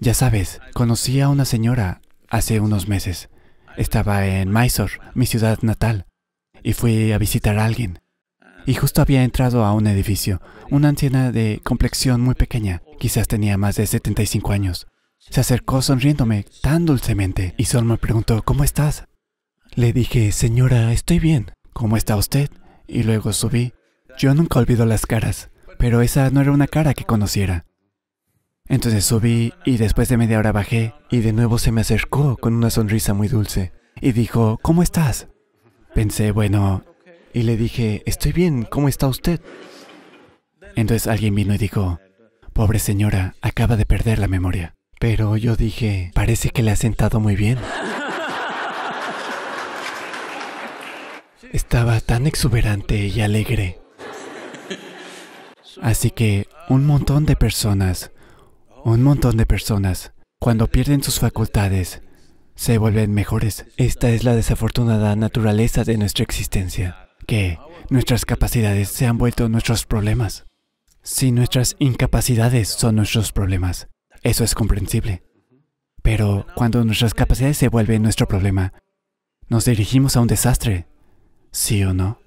Speaker 1: Ya sabes, conocí a una señora hace unos meses. Estaba en Mysore, mi ciudad natal, y fui a visitar a alguien. Y justo había entrado a un edificio, una anciana de complexión muy pequeña, quizás tenía más de 75 años. Se acercó sonriéndome tan dulcemente y solo me preguntó, ¿cómo estás? Le dije, señora, estoy bien. ¿Cómo está usted? Y luego subí. Yo nunca olvido las caras, pero esa no era una cara que conociera. Entonces subí y después de media hora bajé y de nuevo se me acercó con una sonrisa muy dulce y dijo, ¿cómo estás? Pensé, bueno, y le dije, estoy bien, ¿cómo está usted? Entonces alguien vino y dijo, pobre señora, acaba de perder la memoria. Pero yo dije, parece que le ha sentado muy bien. Estaba tan exuberante y alegre. Así que un montón de personas, un montón de personas, cuando pierden sus facultades, se vuelven mejores. Esta es la desafortunada naturaleza de nuestra existencia, que nuestras capacidades se han vuelto nuestros problemas. Si nuestras incapacidades son nuestros problemas, eso es comprensible. Pero cuando nuestras capacidades se vuelven nuestro problema, nos dirigimos a un desastre, ¿sí o no?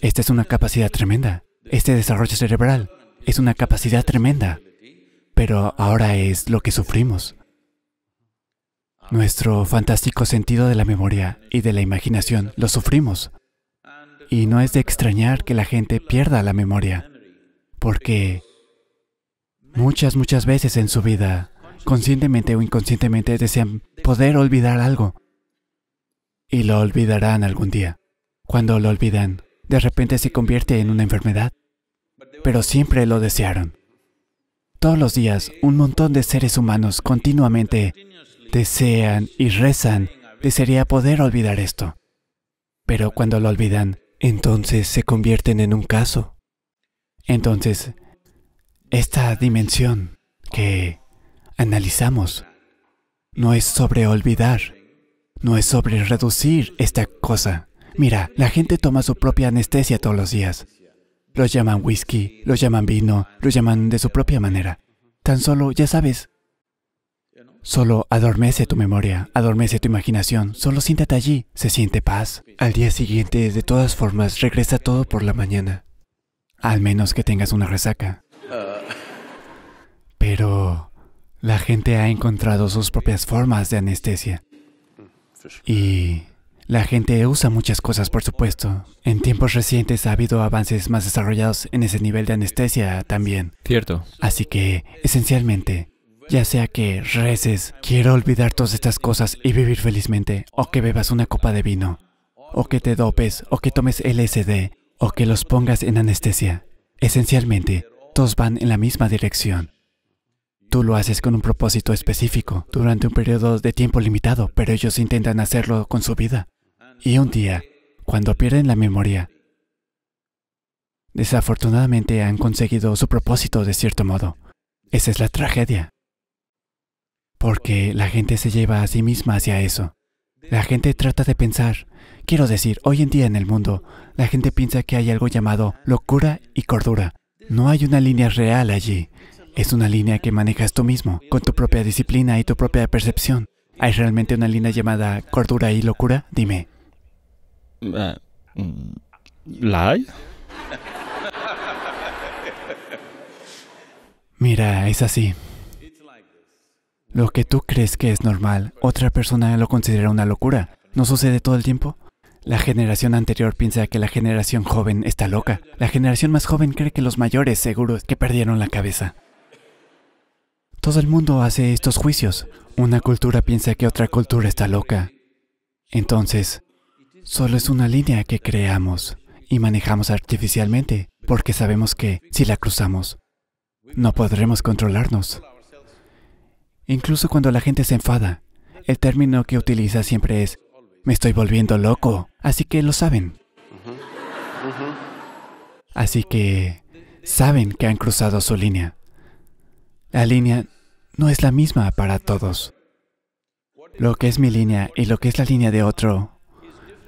Speaker 1: Esta es una capacidad tremenda. Este desarrollo cerebral es una capacidad tremenda. Pero ahora es lo que sufrimos. Nuestro fantástico sentido de la memoria y de la imaginación lo sufrimos. Y no es de extrañar que la gente pierda la memoria, porque muchas, muchas veces en su vida, conscientemente o inconscientemente, desean poder olvidar algo. Y lo olvidarán algún día. Cuando lo olvidan, de repente se convierte en una enfermedad. Pero siempre lo desearon. Todos los días, un montón de seres humanos continuamente desean y rezan, desearía poder olvidar esto. Pero cuando lo olvidan, entonces se convierten en un caso. Entonces, esta dimensión que analizamos no es sobre olvidar, no es sobre reducir esta cosa. Mira, la gente toma su propia anestesia todos los días. Lo llaman whisky, lo llaman vino, lo llaman de su propia manera. Tan solo, ya sabes, Solo adormece tu memoria, adormece tu imaginación, solo siéntate allí, se siente paz. Al día siguiente, de todas formas, regresa todo por la mañana. Al menos que tengas una resaca. Pero la gente ha encontrado sus propias formas de anestesia. Y la gente usa muchas cosas, por supuesto. En tiempos recientes ha habido avances más desarrollados en ese nivel de anestesia también.
Speaker 3: Cierto.
Speaker 1: Así que, esencialmente, ya sea que reces, quiero olvidar todas estas cosas y vivir felizmente, o que bebas una copa de vino, o que te dopes, o que tomes LSD, o que los pongas en anestesia. Esencialmente, todos van en la misma dirección. Tú lo haces con un propósito específico, durante un periodo de tiempo limitado, pero ellos intentan hacerlo con su vida. Y un día, cuando pierden la memoria, desafortunadamente han conseguido su propósito de cierto modo. Esa es la tragedia. Porque la gente se lleva a sí misma hacia eso. La gente trata de pensar, quiero decir, hoy en día en el mundo, la gente piensa que hay algo llamado locura y cordura. No hay una línea real allí. Es una línea que manejas tú mismo, con tu propia disciplina y tu propia percepción. ¿Hay realmente una línea llamada cordura y locura? Dime.
Speaker 3: Uh, mm, ¿La hay?
Speaker 1: Mira, es así. Lo que tú crees que es normal, otra persona lo considera una locura. ¿No sucede todo el tiempo? La generación anterior piensa que la generación joven está loca. La generación más joven cree que los mayores seguros que perdieron la cabeza. Todo el mundo hace estos juicios. Una cultura piensa que otra cultura está loca. Entonces, solo es una línea que creamos y manejamos artificialmente porque sabemos que si la cruzamos, no podremos controlarnos. Incluso cuando la gente se enfada, el término que utiliza siempre es, me estoy volviendo loco, así que lo saben. Así que saben que han cruzado su línea. La línea no es la misma para todos. Lo que es mi línea y lo que es la línea de otro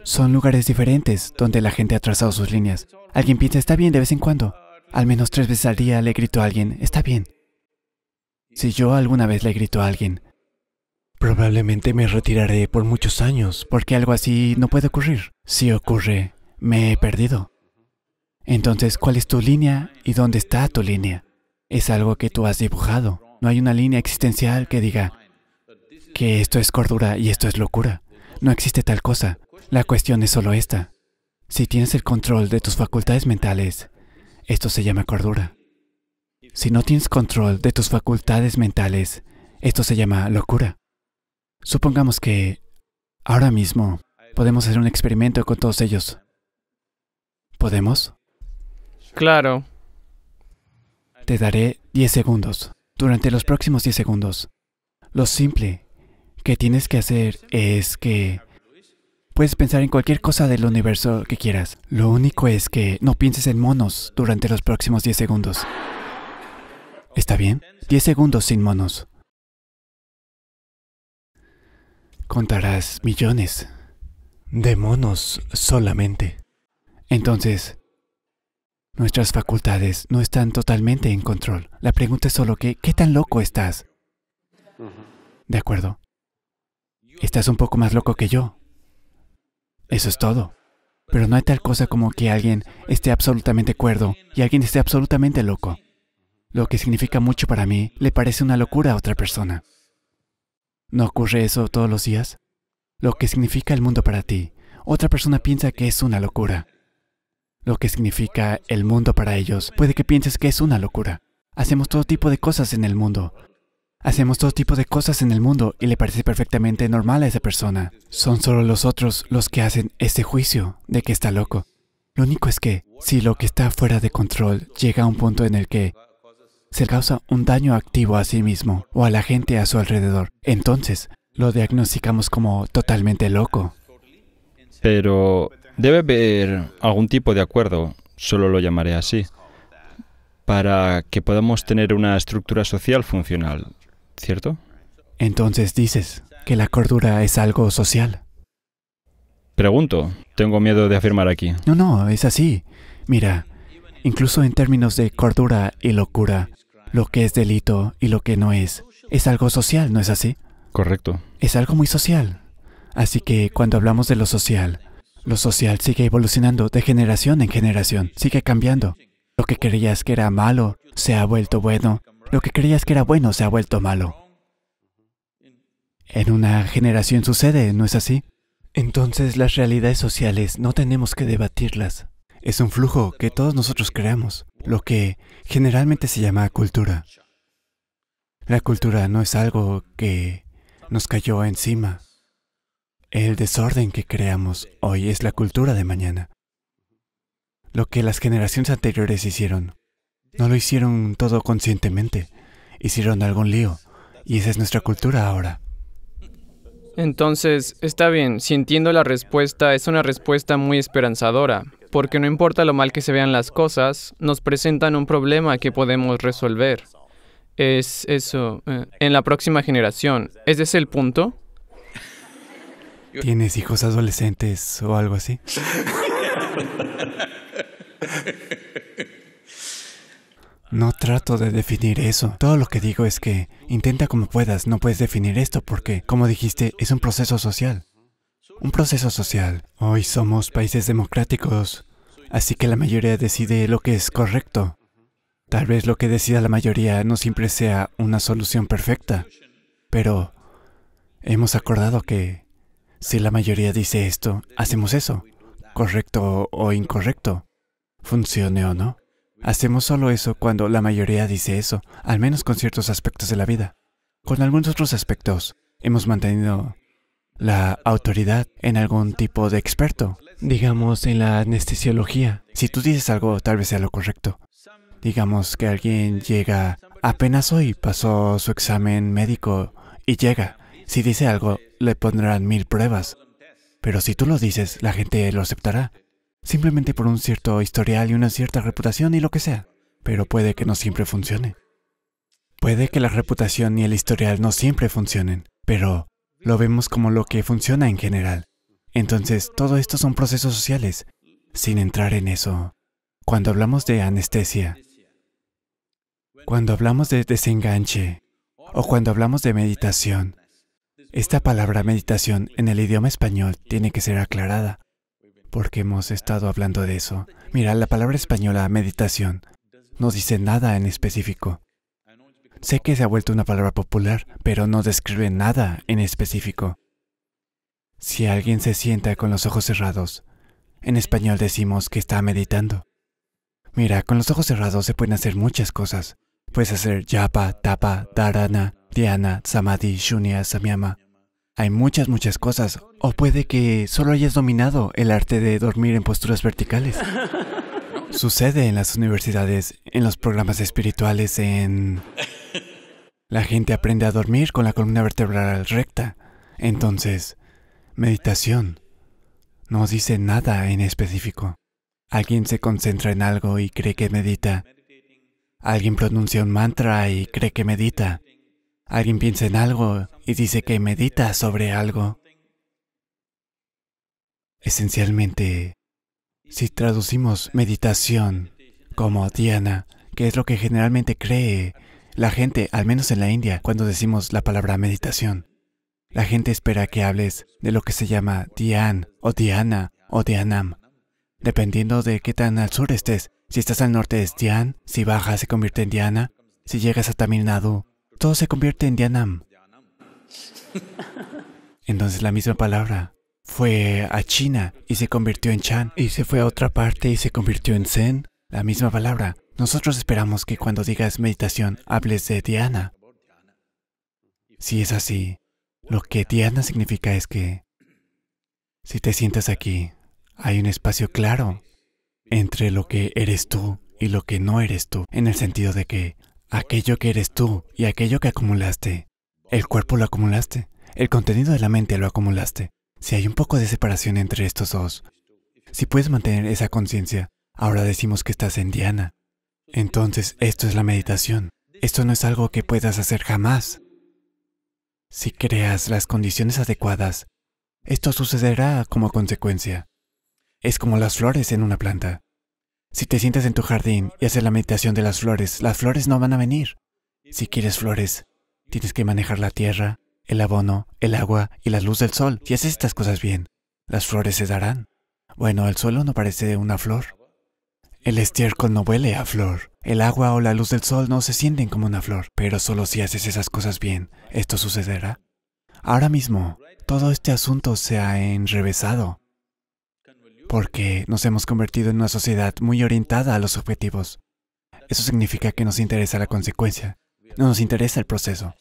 Speaker 1: son lugares diferentes donde la gente ha trazado sus líneas. Alguien piensa, está bien de vez en cuando. Al menos tres veces al día le grito a alguien, está bien. Si yo alguna vez le grito a alguien, probablemente me retiraré por muchos años, porque algo así no puede ocurrir. Si ocurre, me he perdido. Entonces, ¿cuál es tu línea y dónde está tu línea? Es algo que tú has dibujado. No hay una línea existencial que diga que esto es cordura y esto es locura. no existe tal cosa. La cuestión es solo esta. Si tienes el control de tus facultades mentales, esto se llama cordura. Si no tienes control de tus facultades mentales, esto se llama locura. Supongamos que ahora mismo podemos hacer un experimento con todos ellos. ¿Podemos?
Speaker 4: Claro.
Speaker 1: Te daré 10 segundos. Durante los próximos 10 segundos, lo simple que tienes que hacer es que puedes pensar en cualquier cosa del universo que quieras. Lo único es que no pienses en monos durante los próximos 10 segundos. ¿Está bien? 10 segundos sin monos. Contarás millones de monos solamente. Entonces, nuestras facultades no están totalmente en control. La pregunta es solo que, ¿qué tan loco estás? ¿De acuerdo? Estás un poco más loco que yo. Eso es todo. Pero no hay tal cosa como que alguien esté absolutamente cuerdo y alguien esté absolutamente loco. Lo que significa mucho para mí le parece una locura a otra persona. ¿No ocurre eso todos los días? Lo que significa el mundo para ti, otra persona piensa que es una locura. Lo que significa el mundo para ellos, puede que pienses que es una locura. Hacemos todo tipo de cosas en el mundo. Hacemos todo tipo de cosas en el mundo y le parece perfectamente normal a esa persona. Son solo los otros los que hacen ese juicio de que está loco. Lo único es que, si lo que está fuera de control llega a un punto en el que se causa un daño activo a sí mismo o a la gente a su alrededor, entonces lo diagnosticamos como totalmente loco.
Speaker 3: Pero debe haber algún tipo de acuerdo, solo lo llamaré así, para que podamos tener una estructura social funcional, ¿cierto?
Speaker 1: Entonces dices que la cordura es algo social.
Speaker 3: Pregunto, tengo miedo de afirmar aquí.
Speaker 1: No, no, es así. Mira, incluso en términos de cordura y locura, lo que es delito y lo que no es, es algo social, ¿no es así?
Speaker 3: Correcto.
Speaker 1: Es algo muy social. Así que cuando hablamos de lo social, lo social sigue evolucionando de generación en generación, sigue cambiando. Lo que creías que era malo se ha vuelto bueno, lo que creías que era bueno se ha vuelto malo. En una generación sucede, ¿no es así? Entonces las realidades sociales no tenemos que debatirlas. Es un flujo que todos nosotros creamos, lo que generalmente se llama cultura. La cultura no es algo que nos cayó encima. El desorden que creamos hoy es la cultura de mañana. Lo que las generaciones anteriores hicieron, no lo hicieron todo conscientemente, hicieron algún lío, y esa es nuestra cultura ahora.
Speaker 4: Entonces, está bien, si entiendo la respuesta, es una respuesta muy esperanzadora, porque no importa lo mal que se vean las cosas, nos presentan un problema que podemos resolver. Es eso, eh, en la próxima generación. ¿Ese es el punto?
Speaker 1: ¿Tienes hijos adolescentes o algo así? No trato de definir eso. Todo lo que digo es que intenta como puedas, no puedes definir esto porque, como dijiste, es un proceso social. Un proceso social. Hoy somos países democráticos, así que la mayoría decide lo que es correcto. Tal vez lo que decida la mayoría no siempre sea una solución perfecta, pero hemos acordado que si la mayoría dice esto, hacemos eso, correcto o incorrecto, funcione o no. Hacemos solo eso cuando la mayoría dice eso, al menos con ciertos aspectos de la vida. Con algunos otros aspectos, hemos mantenido la autoridad en algún tipo de experto. Digamos, en la anestesiología. Si tú dices algo, tal vez sea lo correcto. Digamos que alguien llega, apenas hoy pasó su examen médico y llega. Si dice algo, le pondrán mil pruebas. Pero si tú lo dices, la gente lo aceptará simplemente por un cierto historial y una cierta reputación y lo que sea. Pero puede que no siempre funcione. Puede que la reputación y el historial no siempre funcionen, pero lo vemos como lo que funciona en general. Entonces, todo esto son procesos sociales. Sin entrar en eso, cuando hablamos de anestesia, cuando hablamos de desenganche o cuando hablamos de meditación, esta palabra meditación en el idioma español tiene que ser aclarada porque hemos estado hablando de eso. Mira, la palabra española meditación no dice nada en específico. Sé que se ha vuelto una palabra popular, pero no describe nada en específico. Si alguien se sienta con los ojos cerrados, en español decimos que está meditando. Mira, con los ojos cerrados se pueden hacer muchas cosas. Puedes hacer yapa, tapa, dharana, dhyana, samadhi, shunya, samyama. Hay muchas, muchas cosas. O puede que solo hayas dominado el arte de dormir en posturas verticales. Sucede en las universidades, en los programas espirituales, en... La gente aprende a dormir con la columna vertebral recta. Entonces, meditación no dice nada en específico. Alguien se concentra en algo y cree que medita. Alguien pronuncia un mantra y cree que medita. Alguien piensa en algo y dice que medita sobre algo. Esencialmente, si traducimos meditación como dhyana, que es lo que generalmente cree la gente, al menos en la India, cuando decimos la palabra meditación, la gente espera que hables de lo que se llama dhyan o dhyana o dhyanam, dependiendo de qué tan al sur estés. Si estás al norte es dhyan, si bajas se convierte en dhyana, si llegas a Tamil Nadu, todo se convierte en dhyanam. Entonces la misma palabra fue a China y se convirtió en Chan y se fue a otra parte y se convirtió en Zen. La misma palabra. Nosotros esperamos que cuando digas meditación hables de Diana. Si es así, lo que Diana significa es que si te sientas aquí, hay un espacio claro entre lo que eres tú y lo que no eres tú, en el sentido de que aquello que eres tú y aquello que acumulaste, el cuerpo lo acumulaste, el contenido de la mente lo acumulaste. Si hay un poco de separación entre estos dos, si puedes mantener esa conciencia, ahora decimos que estás en Diana. Entonces, esto es la meditación. Esto no es algo que puedas hacer jamás. Si creas las condiciones adecuadas, esto sucederá como consecuencia. Es como las flores en una planta. Si te sientas en tu jardín y haces la meditación de las flores, las flores no van a venir. Si quieres flores, tienes que manejar la tierra, el abono, el agua y la luz del sol. Si haces estas cosas bien, las flores se darán. Bueno, el suelo no parece una flor. El estiércol no huele a flor. El agua o la luz del sol no se sienten como una flor. Pero solo si haces esas cosas bien, esto sucederá. Ahora mismo, todo este asunto se ha enrevesado. Porque nos hemos convertido en una sociedad muy orientada a los objetivos. Eso significa que nos interesa la consecuencia. No nos interesa el proceso.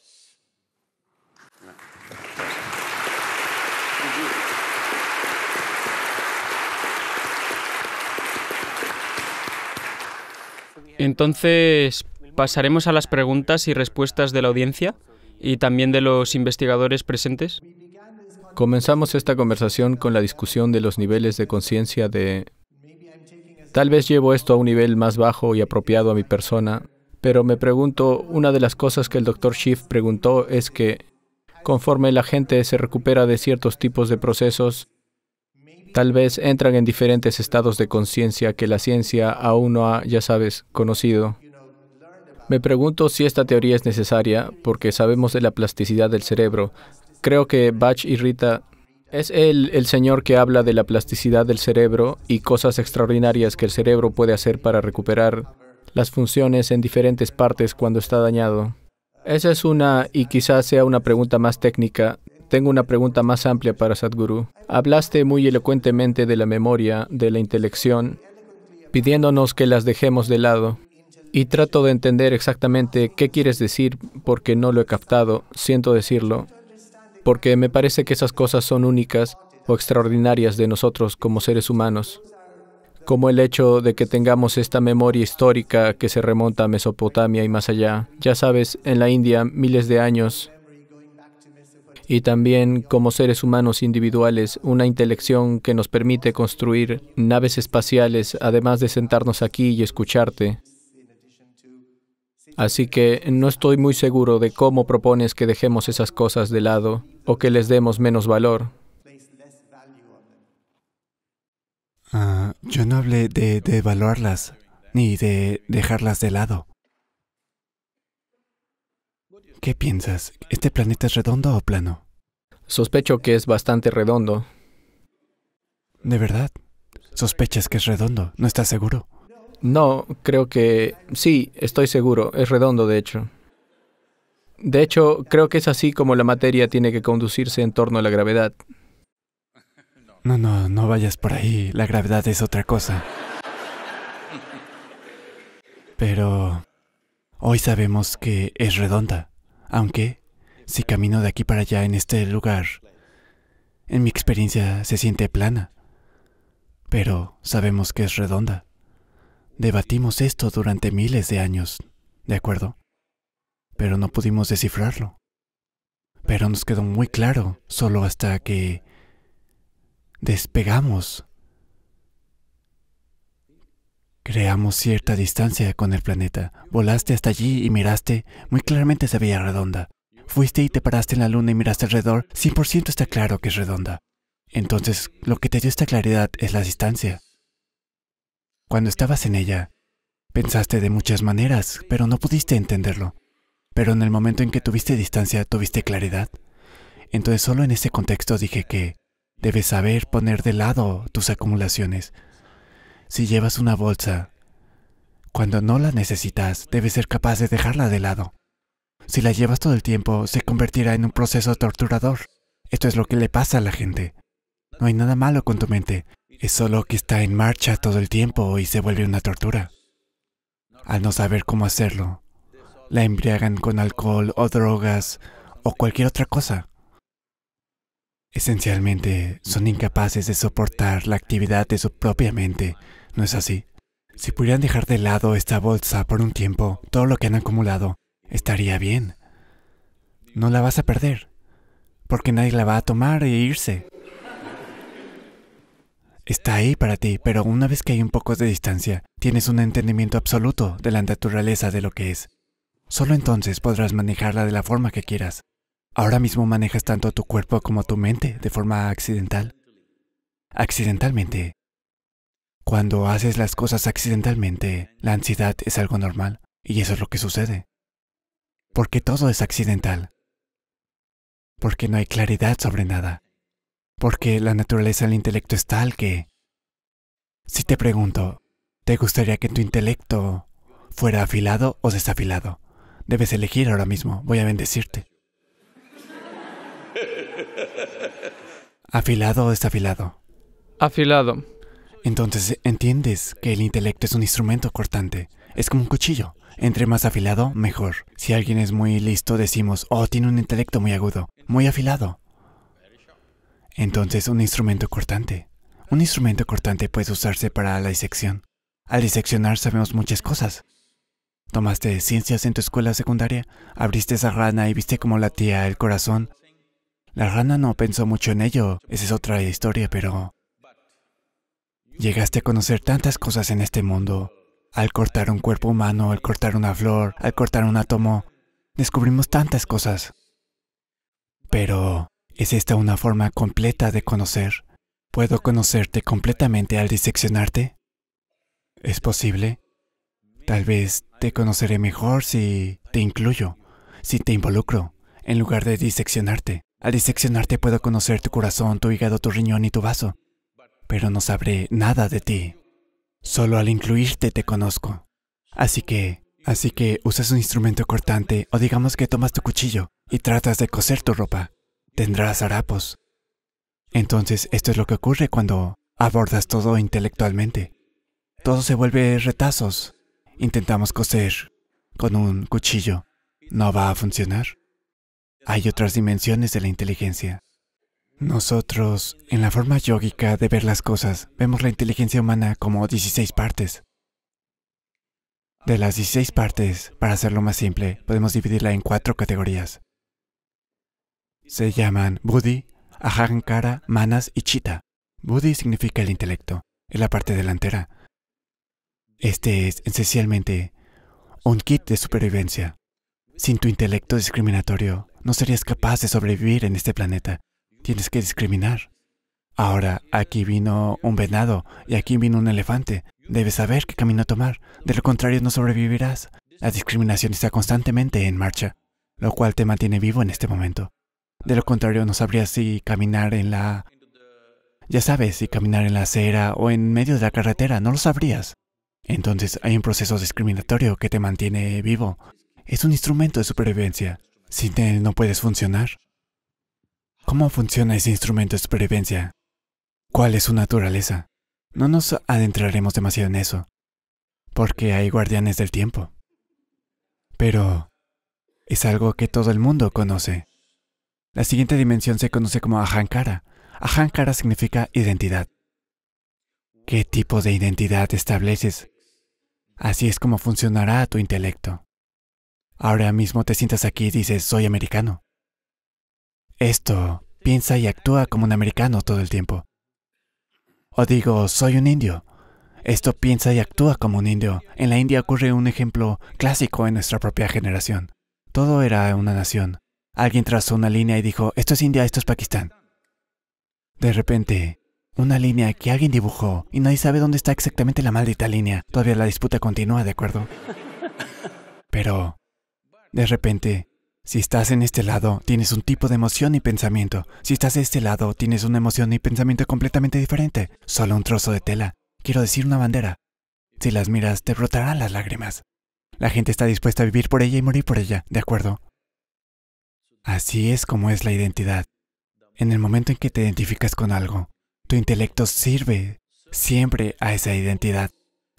Speaker 2: Entonces, pasaremos a las preguntas y respuestas de la audiencia y también de los investigadores presentes.
Speaker 5: Comenzamos esta conversación con la discusión de los niveles de conciencia de... Tal vez llevo esto a un nivel más bajo y apropiado a mi persona, pero me pregunto, una de las cosas que el Dr. Schiff preguntó es que conforme la gente se recupera de ciertos tipos de procesos, Tal vez entran en diferentes estados de conciencia que la ciencia aún no ha, ya sabes, conocido. Me pregunto si esta teoría es necesaria porque sabemos de la plasticidad del cerebro. Creo que Bach y Rita es él el señor que habla de la plasticidad del cerebro y cosas extraordinarias que el cerebro puede hacer para recuperar las funciones en diferentes partes cuando está dañado. Esa es una, y quizás sea una pregunta más técnica, tengo una pregunta más amplia para Sadhguru. Hablaste muy elocuentemente de la memoria, de la intelección, pidiéndonos que las dejemos de lado. Y trato de entender exactamente qué quieres decir porque no lo he captado, siento decirlo, porque me parece que esas cosas son únicas o extraordinarias de nosotros como seres humanos, como el hecho de que tengamos esta memoria histórica que se remonta a Mesopotamia y más allá. Ya sabes, en la India, miles de años, y también como seres humanos individuales una intelección que nos permite construir naves espaciales, además de sentarnos aquí y escucharte. Así que no estoy muy seguro de cómo propones que dejemos esas cosas de lado o que les demos menos valor.
Speaker 1: Ah, yo no hablé de, de evaluarlas ni de dejarlas de lado. ¿Qué piensas? ¿Este planeta es redondo o plano?
Speaker 5: Sospecho que es bastante redondo.
Speaker 1: ¿De verdad? ¿Sospechas que es redondo? ¿No estás seguro?
Speaker 5: No, creo que sí, estoy seguro. Es redondo, de hecho. De hecho, creo que es así como la materia tiene que conducirse en torno a la gravedad.
Speaker 1: No, no, no vayas por ahí. La gravedad es otra cosa. Pero hoy sabemos que es redonda, aunque si camino de aquí para allá en este lugar, en mi experiencia se siente plana. Pero sabemos que es redonda. Debatimos esto durante miles de años, ¿de acuerdo? Pero no pudimos descifrarlo. Pero nos quedó muy claro solo hasta que despegamos. Creamos cierta distancia con el planeta. Volaste hasta allí y miraste, muy claramente se veía redonda. Fuiste y te paraste en la luna y miraste alrededor, 100% está claro que es redonda. Entonces, lo que te dio esta claridad es la distancia. Cuando estabas en ella, pensaste de muchas maneras, pero no pudiste entenderlo. Pero en el momento en que tuviste distancia, tuviste claridad. Entonces solo en ese contexto dije que debes saber poner de lado tus acumulaciones. Si llevas una bolsa, cuando no la necesitas, debes ser capaz de dejarla de lado. Si la llevas todo el tiempo, se convertirá en un proceso torturador. Esto es lo que le pasa a la gente. No hay nada malo con tu mente, es solo que está en marcha todo el tiempo y se vuelve una tortura. Al no saber cómo hacerlo, la embriagan con alcohol o drogas o cualquier otra cosa. Esencialmente, son incapaces de soportar la actividad de su propia mente, ¿no es así? Si pudieran dejar de lado esta bolsa por un tiempo, todo lo que han acumulado, estaría bien. No la vas a perder, porque nadie la va a tomar e irse. Está ahí para ti, pero una vez que hay un poco de distancia, tienes un entendimiento absoluto de la naturaleza de lo que es. Solo entonces podrás manejarla de la forma que quieras. Ahora mismo manejas tanto tu cuerpo como tu mente de forma accidental. Accidentalmente. Cuando haces las cosas accidentalmente, la ansiedad es algo normal, y eso es lo que sucede. Porque todo es accidental. Porque no hay claridad sobre nada. Porque la naturaleza del intelecto es tal que... Si te pregunto, ¿te gustaría que tu intelecto fuera afilado o desafilado? Debes elegir ahora mismo, voy a bendecirte. ¿Afilado o desafilado?
Speaker 4: Afilado.
Speaker 1: Entonces entiendes que el intelecto es un instrumento cortante. Es como un cuchillo. Entre más afilado, mejor. Si alguien es muy listo, decimos, oh, tiene un intelecto muy agudo, muy afilado. Entonces, un instrumento cortante. Un instrumento cortante puede usarse para la disección. Al diseccionar sabemos muchas cosas. Tomaste ciencias en tu escuela secundaria, abriste esa rana y viste cómo latía el corazón la rana no pensó mucho en ello, esa es otra historia, pero... Llegaste a conocer tantas cosas en este mundo. Al cortar un cuerpo humano, al cortar una flor, al cortar un átomo, descubrimos tantas cosas. Pero, ¿es esta una forma completa de conocer? ¿Puedo conocerte completamente al diseccionarte? ¿Es posible? Tal vez te conoceré mejor si te incluyo, si te involucro, en lugar de diseccionarte. Al diseccionarte puedo conocer tu corazón, tu hígado, tu riñón y tu vaso, pero no sabré nada de ti. Solo al incluirte te conozco. Así que, así que usas un instrumento cortante o digamos que tomas tu cuchillo y tratas de coser tu ropa. Tendrás harapos. Entonces, esto es lo que ocurre cuando abordas todo intelectualmente. Todo se vuelve retazos. Intentamos coser con un cuchillo. No va a funcionar. Hay otras dimensiones de la inteligencia. Nosotros, en la forma yógica de ver las cosas, vemos la inteligencia humana como 16 partes. De las 16 partes, para hacerlo más simple, podemos dividirla en cuatro categorías. Se llaman Buddhi, Ahankara, Manas y Chitta. Buddhi significa el intelecto, es la parte delantera. Este es esencialmente un kit de supervivencia. Sin tu intelecto discriminatorio, no serías capaz de sobrevivir en este planeta. Tienes que discriminar. Ahora, aquí vino un venado y aquí vino un elefante. Debes saber qué camino tomar. De lo contrario, no sobrevivirás. La discriminación está constantemente en marcha, lo cual te mantiene vivo en este momento. De lo contrario, no sabrías si caminar en la... Ya sabes, si caminar en la acera o en medio de la carretera, no lo sabrías. Entonces hay un proceso discriminatorio que te mantiene vivo. Es un instrumento de supervivencia. Sin él no puedes funcionar. ¿Cómo funciona ese instrumento de supervivencia? cuál es su naturaleza. No nos adentraremos demasiado en eso, porque hay guardianes del tiempo. Pero es algo que todo el mundo conoce. La siguiente dimensión se conoce como Ahankara. Ahankara significa identidad. ¿Qué tipo de identidad estableces? Así es como funcionará tu intelecto. Ahora mismo te sientas aquí y dices, soy americano. Esto piensa y actúa como un americano todo el tiempo. O digo, soy un indio. Esto piensa y actúa como un indio. En la India ocurre un ejemplo clásico en nuestra propia generación. Todo era una nación. Alguien trazó una línea y dijo, esto es India, esto es Pakistán. De repente, una línea que alguien dibujó y nadie sabe dónde está exactamente la maldita línea. Todavía la disputa continúa, ¿de acuerdo? Pero, de repente, si estás en este lado, tienes un tipo de emoción y pensamiento. Si estás de este lado, tienes una emoción y pensamiento completamente diferente. Solo un trozo de tela. Quiero decir una bandera. Si las miras, te brotarán las lágrimas. La gente está dispuesta a vivir por ella y morir por ella, ¿de acuerdo? Así es como es la identidad. En el momento en que te identificas con algo, tu intelecto sirve siempre a esa identidad.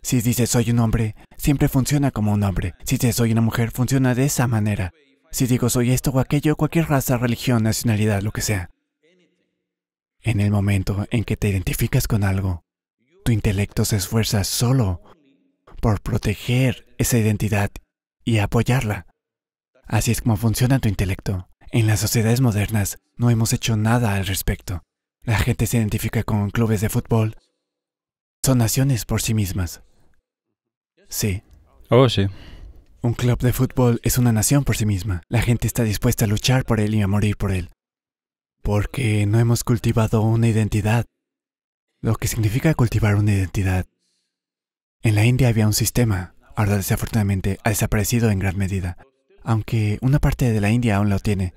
Speaker 1: Si dices soy un hombre, siempre funciona como un hombre. Si dices soy una mujer, funciona de esa manera. Si digo soy esto o aquello, cualquier raza, religión, nacionalidad, lo que sea. En el momento en que te identificas con algo, tu intelecto se esfuerza solo por proteger esa identidad y apoyarla. Así es como funciona tu intelecto. En las sociedades modernas no hemos hecho nada al respecto. La gente se identifica con clubes de fútbol. Son naciones por sí mismas. Sí.
Speaker 3: Oh, sí.
Speaker 1: Un club de fútbol es una nación por sí misma. La gente está dispuesta a luchar por él y a morir por él. Porque no hemos cultivado una identidad. Lo que significa cultivar una identidad. En la India había un sistema, ahora desafortunadamente ha desaparecido en gran medida, aunque una parte de la India aún lo tiene.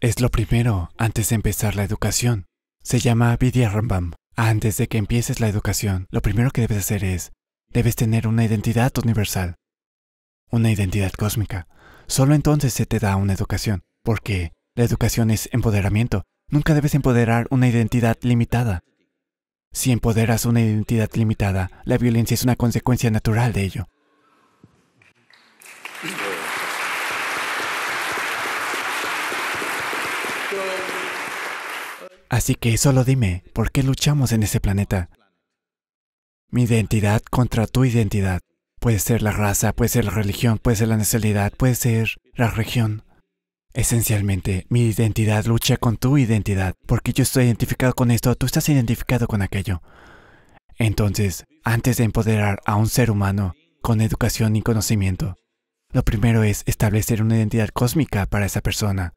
Speaker 1: Es lo primero antes de empezar la educación. Se llama Vidya Rambam. Antes de que empieces la educación, lo primero que debes hacer es, debes tener una identidad universal una identidad cósmica. Solo entonces se te da una educación, porque la educación es empoderamiento. Nunca debes empoderar una identidad limitada. Si empoderas una identidad limitada, la violencia es una consecuencia natural de ello. Así que solo dime, ¿por qué luchamos en ese planeta? Mi identidad contra tu identidad. Puede ser la raza, puede ser la religión, puede ser la nacionalidad, puede ser la región. Esencialmente, mi identidad lucha con tu identidad, porque yo estoy identificado con esto, tú estás identificado con aquello. Entonces, antes de empoderar a un ser humano con educación y conocimiento, lo primero es establecer una identidad cósmica para esa persona.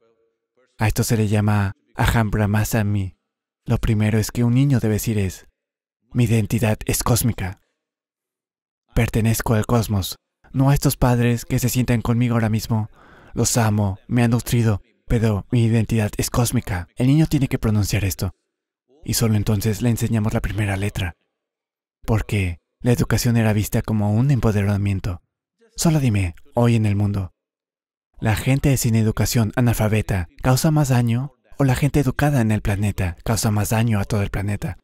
Speaker 1: A esto se le llama Aham Brahmasami. Lo primero es que un niño debe decir es, mi identidad es cósmica. Pertenezco al cosmos, no a estos padres que se sientan conmigo ahora mismo. Los amo, me han nutrido, pero mi identidad es cósmica. El niño tiene que pronunciar esto. Y solo entonces le enseñamos la primera letra. Porque la educación era vista como un empoderamiento. Solo dime, hoy en el mundo, ¿la gente sin educación analfabeta causa más daño o la gente educada en el planeta causa más daño a todo el planeta?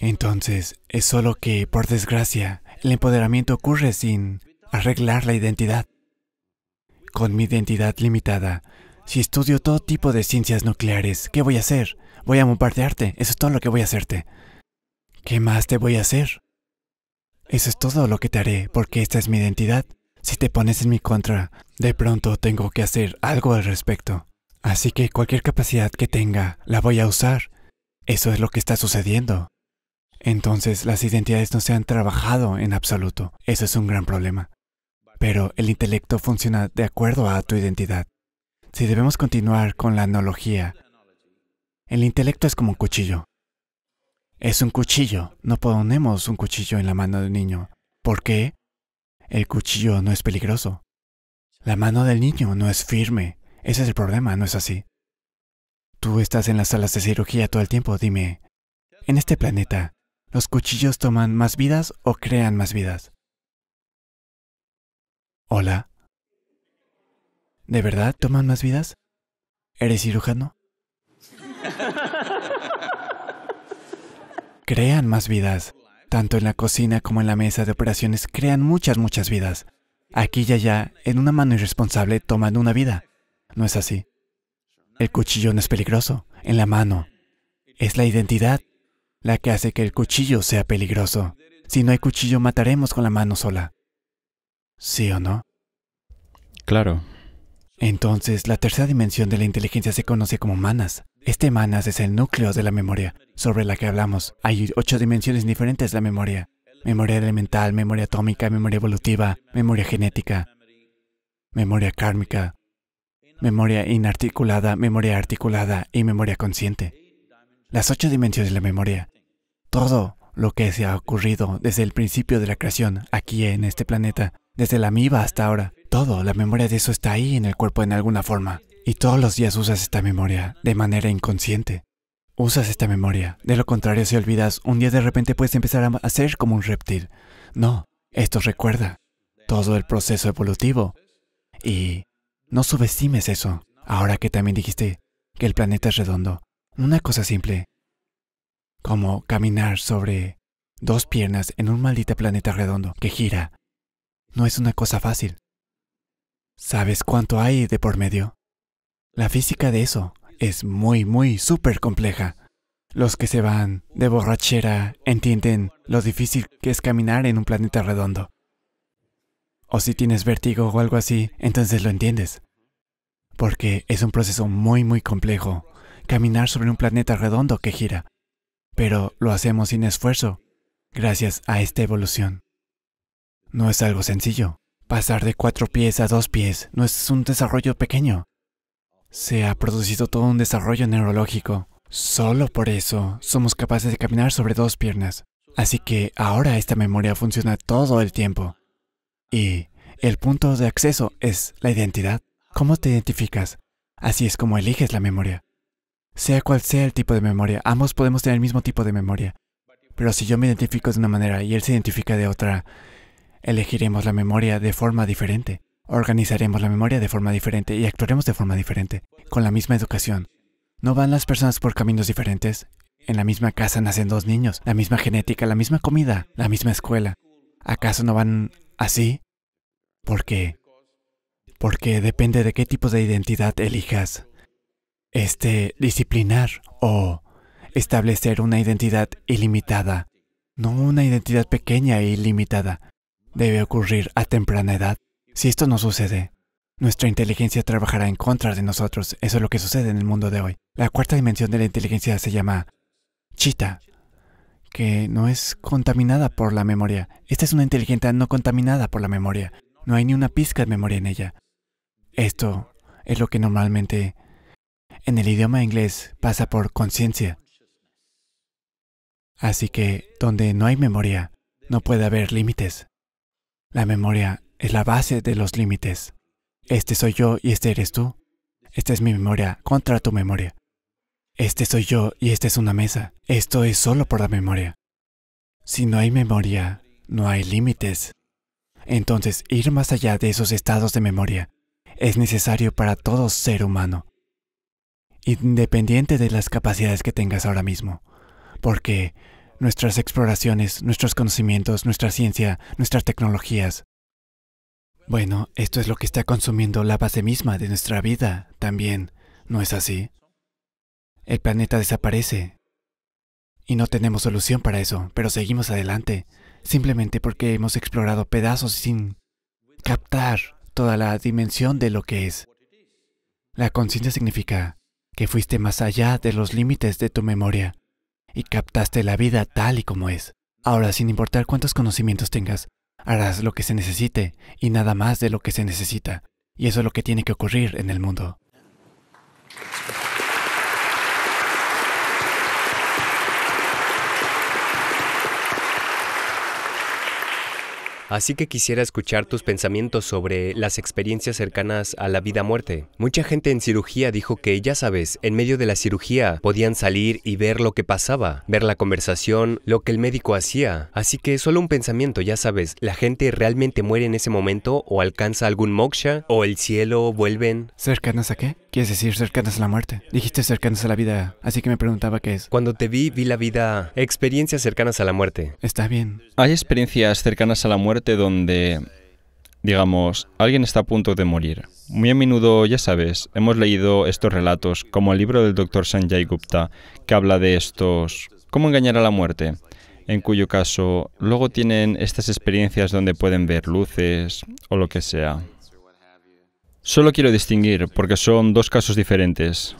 Speaker 1: Entonces, es solo que, por desgracia, el empoderamiento ocurre sin arreglar la identidad. Con mi identidad limitada, si estudio todo tipo de ciencias nucleares, ¿qué voy a hacer? Voy a bombardearte, eso es todo lo que voy a hacerte. ¿Qué más te voy a hacer? Eso es todo lo que te haré, porque esta es mi identidad. Si te pones en mi contra, de pronto tengo que hacer algo al respecto. Así que cualquier capacidad que tenga, la voy a usar. Eso es lo que está sucediendo. Entonces las identidades no se han trabajado en absoluto. Eso es un gran problema. Pero el intelecto funciona de acuerdo a tu identidad. Si debemos continuar con la analogía, el intelecto es como un cuchillo. Es un cuchillo. No ponemos un cuchillo en la mano del niño. ¿Por qué? El cuchillo no es peligroso. La mano del niño no es firme. Ese es el problema, ¿no es así? Tú estás en las salas de cirugía todo el tiempo. Dime, en este planeta, ¿Los cuchillos toman más vidas o crean más vidas? Hola. ¿De verdad toman más vidas? ¿Eres cirujano? Crean más vidas. Tanto en la cocina como en la mesa de operaciones crean muchas, muchas vidas. Aquí y allá, en una mano irresponsable, toman una vida. ¿No es así? El cuchillo no es peligroso. En la mano. Es la identidad la que hace que el cuchillo sea peligroso. Si no hay cuchillo, mataremos con la mano sola. ¿Sí o no?
Speaker 3: Claro.
Speaker 1: Entonces, la tercera dimensión de la inteligencia se conoce como manas. Este manas es el núcleo de la memoria sobre la que hablamos. Hay ocho dimensiones diferentes de la memoria. Memoria elemental, memoria atómica, memoria evolutiva, memoria genética, memoria kármica, memoria inarticulada, memoria articulada y memoria consciente. Las ocho dimensiones de la memoria. Todo lo que se ha ocurrido desde el principio de la creación aquí en este planeta, desde la amiba hasta ahora. Todo, la memoria de eso está ahí en el cuerpo en alguna forma. Y todos los días usas esta memoria de manera inconsciente. Usas esta memoria. De lo contrario, si olvidas, un día de repente puedes empezar a ser como un reptil. No, esto recuerda todo el proceso evolutivo. Y no subestimes eso. Ahora que también dijiste que el planeta es redondo. Una cosa simple, como caminar sobre dos piernas en un maldito planeta redondo que gira. No es una cosa fácil. ¿Sabes cuánto hay de por medio? La física de eso es muy, muy súper compleja. Los que se van de borrachera entienden lo difícil que es caminar en un planeta redondo. O si tienes vértigo o algo así, entonces lo entiendes. Porque es un proceso muy, muy complejo caminar sobre un planeta redondo que gira pero lo hacemos sin esfuerzo, gracias a esta evolución. No es algo sencillo. Pasar de cuatro pies a dos pies no es un desarrollo pequeño. Se ha producido todo un desarrollo neurológico. Solo por eso somos capaces de caminar sobre dos piernas. Así que ahora esta memoria funciona todo el tiempo. Y el punto de acceso es la identidad. ¿Cómo te identificas? Así es como eliges la memoria. Sea cual sea el tipo de memoria, ambos podemos tener el mismo tipo de memoria. Pero si yo me identifico de una manera y él se identifica de otra, elegiremos la memoria de forma diferente. Organizaremos la memoria de forma diferente y actuaremos de forma diferente, con la misma educación. ¿No van las personas por caminos diferentes? En la misma casa nacen dos niños, la misma genética, la misma comida, la misma escuela. ¿Acaso no van así? ¿Por qué? Porque depende de qué tipo de identidad elijas este, disciplinar o establecer una identidad ilimitada, no una identidad pequeña e ilimitada, debe ocurrir a temprana edad. Si esto no sucede, nuestra inteligencia trabajará en contra de nosotros. Eso es lo que sucede en el mundo de hoy. La cuarta dimensión de la inteligencia se llama chita, que no es contaminada por la memoria. Esta es una inteligencia no contaminada por la memoria. No hay ni una pizca de memoria en ella. Esto es lo que normalmente en el idioma inglés pasa por conciencia. Así que donde no hay memoria, no puede haber límites. La memoria es la base de los límites. Este soy yo y este eres tú. Esta es mi memoria contra tu memoria. Este soy yo y esta es una mesa. Esto es solo por la memoria. Si no hay memoria, no hay límites. Entonces, ir más allá de esos estados de memoria es necesario para todo ser humano independiente de las capacidades que tengas ahora mismo, porque nuestras exploraciones, nuestros conocimientos, nuestra ciencia, nuestras tecnologías, bueno, esto es lo que está consumiendo la base misma de nuestra vida también, ¿no es así? El planeta desaparece y no tenemos solución para eso, pero seguimos adelante, simplemente porque hemos explorado pedazos sin captar toda la dimensión de lo que es. La conciencia significa que fuiste más allá de los límites de tu memoria y captaste la vida tal y como es. Ahora, sin importar cuántos conocimientos tengas, harás lo que se necesite y nada más de lo que se necesita. Y eso es lo que tiene que ocurrir en el mundo.
Speaker 6: Así que quisiera escuchar tus pensamientos sobre las experiencias cercanas a la vida-muerte. Mucha gente en cirugía dijo que, ya sabes, en medio de la cirugía podían salir y ver lo que pasaba, ver la conversación, lo que el médico hacía. Así que solo un pensamiento, ya sabes, ¿la gente realmente muere en ese momento o alcanza algún moksha o el cielo vuelven?
Speaker 1: ¿Cercanas a qué? ¿Quieres decir cercanas a la muerte? Dijiste cercanas a la vida, así que me preguntaba qué es.
Speaker 6: Cuando te vi, vi la vida, experiencias cercanas a la muerte.
Speaker 1: Está bien.
Speaker 3: Hay experiencias cercanas a la muerte donde, digamos, alguien está a punto de morir. Muy a menudo, ya sabes, hemos leído estos relatos, como el libro del Dr. Sanjay Gupta, que habla de estos... ¿Cómo engañar a la muerte? En cuyo caso, luego tienen estas experiencias donde pueden ver luces o lo que sea. Solo quiero distinguir, porque son dos casos diferentes.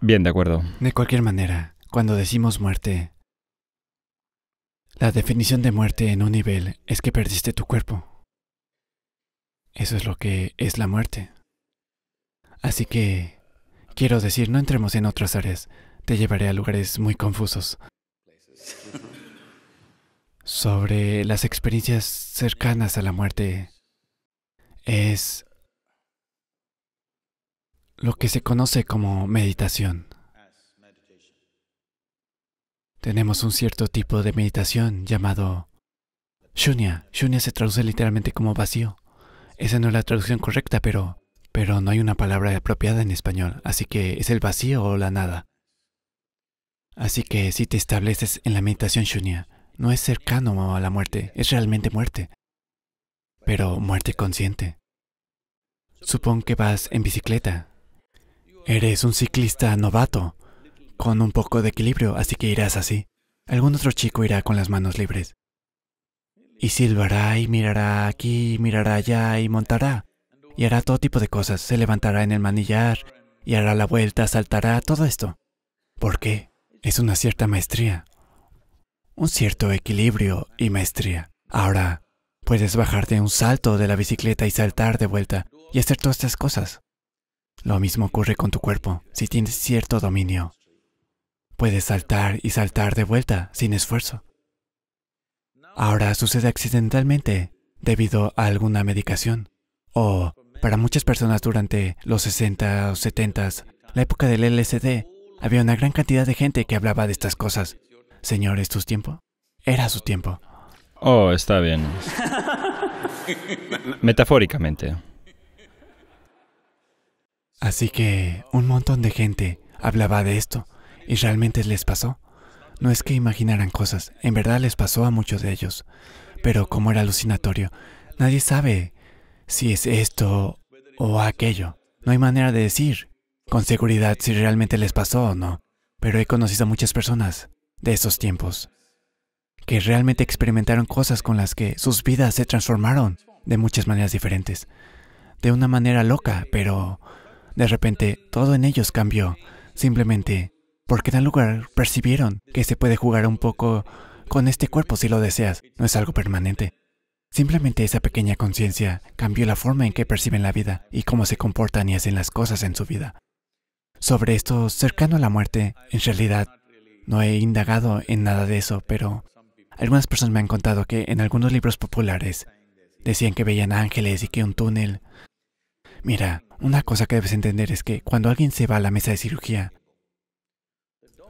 Speaker 3: Bien, de acuerdo.
Speaker 1: De cualquier manera, cuando decimos muerte, la definición de muerte en un nivel es que perdiste tu cuerpo. Eso es lo que es la muerte. Así que, quiero decir, no entremos en otras áreas. Te llevaré a lugares muy confusos. Sobre las experiencias cercanas a la muerte, es lo que se conoce como meditación. Tenemos un cierto tipo de meditación llamado shunya. Shunya se traduce literalmente como vacío. Esa no es la traducción correcta, pero pero no hay una palabra apropiada en español, así que es el vacío o la nada. Así que si te estableces en la meditación shunya, no es cercano a la muerte, es realmente muerte, pero muerte consciente. Supón que vas en bicicleta Eres un ciclista novato, con un poco de equilibrio, así que irás así. Algún otro chico irá con las manos libres. Y silbará y mirará aquí, mirará allá y montará. Y hará todo tipo de cosas. Se levantará en el manillar y hará la vuelta, saltará, todo esto. ¿Por qué? Es una cierta maestría. Un cierto equilibrio y maestría. Ahora, puedes bajarte un salto de la bicicleta y saltar de vuelta y hacer todas estas cosas. Lo mismo ocurre con tu cuerpo. Si tienes cierto dominio, puedes saltar y saltar de vuelta sin esfuerzo. Ahora sucede accidentalmente debido a alguna medicación. O para muchas personas durante los 60 o 70, la época del LSD, había una gran cantidad de gente que hablaba de estas cosas. Señor, ¿es tu tiempo? Era su tiempo.
Speaker 3: Oh, está bien. Metafóricamente.
Speaker 1: Así que un montón de gente hablaba de esto y realmente les pasó. No es que imaginaran cosas, en verdad les pasó a muchos de ellos. Pero como era alucinatorio, nadie sabe si es esto o aquello. No hay manera de decir con seguridad si realmente les pasó o no. Pero he conocido a muchas personas de esos tiempos que realmente experimentaron cosas con las que sus vidas se transformaron de muchas maneras diferentes. De una manera loca, pero de repente, todo en ellos cambió, simplemente porque en lugar percibieron que se puede jugar un poco con este cuerpo si lo deseas, no es algo permanente. Simplemente esa pequeña conciencia cambió la forma en que perciben la vida y cómo se comportan y hacen las cosas en su vida. Sobre esto cercano a la muerte, en realidad, no he indagado en nada de eso, pero algunas personas me han contado que en algunos libros populares decían que veían ángeles y que un túnel Mira, una cosa que debes entender es que cuando alguien se va a la mesa de cirugía,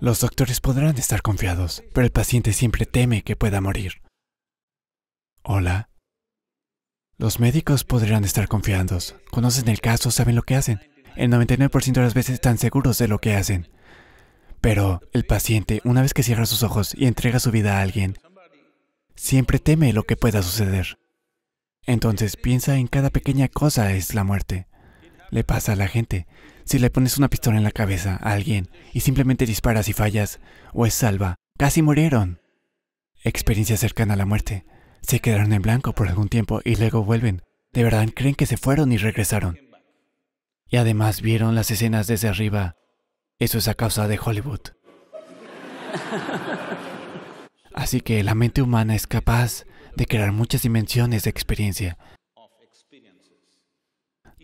Speaker 1: los doctores podrán estar confiados, pero el paciente siempre teme que pueda morir. Hola. Los médicos podrán estar confiados, conocen el caso, saben lo que hacen. El 99% de las veces están seguros de lo que hacen. Pero el paciente, una vez que cierra sus ojos y entrega su vida a alguien, siempre teme lo que pueda suceder. Entonces piensa en cada pequeña cosa es la muerte. Le pasa a la gente. Si le pones una pistola en la cabeza a alguien y simplemente disparas y fallas, o es salva, casi murieron. Experiencia cercana a la muerte. Se quedaron en blanco por algún tiempo y luego vuelven. De verdad creen que se fueron y regresaron. Y además vieron las escenas desde arriba. Eso es a causa de Hollywood. Así que la mente humana es capaz de crear muchas dimensiones de experiencia.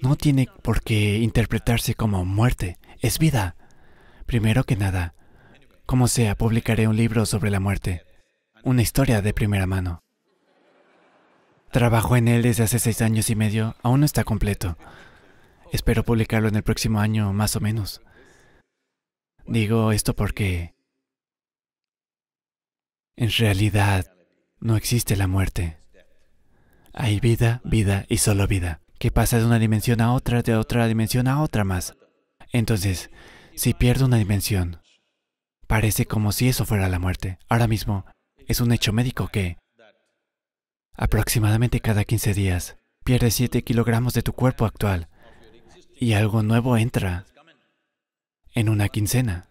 Speaker 1: No tiene por qué interpretarse como muerte, es vida. Primero que nada, como sea, publicaré un libro sobre la muerte, una historia de primera mano. Trabajo en él desde hace seis años y medio. Aún no está completo. Espero publicarlo en el próximo año, más o menos. Digo esto porque en realidad no existe la muerte. Hay vida, vida y solo vida, que pasa de una dimensión a otra, de otra dimensión a otra más. Entonces, si pierdo una dimensión, parece como si eso fuera la muerte. Ahora mismo, es un hecho médico que aproximadamente cada 15 días pierdes 7 kilogramos de tu cuerpo actual y algo nuevo entra en una quincena.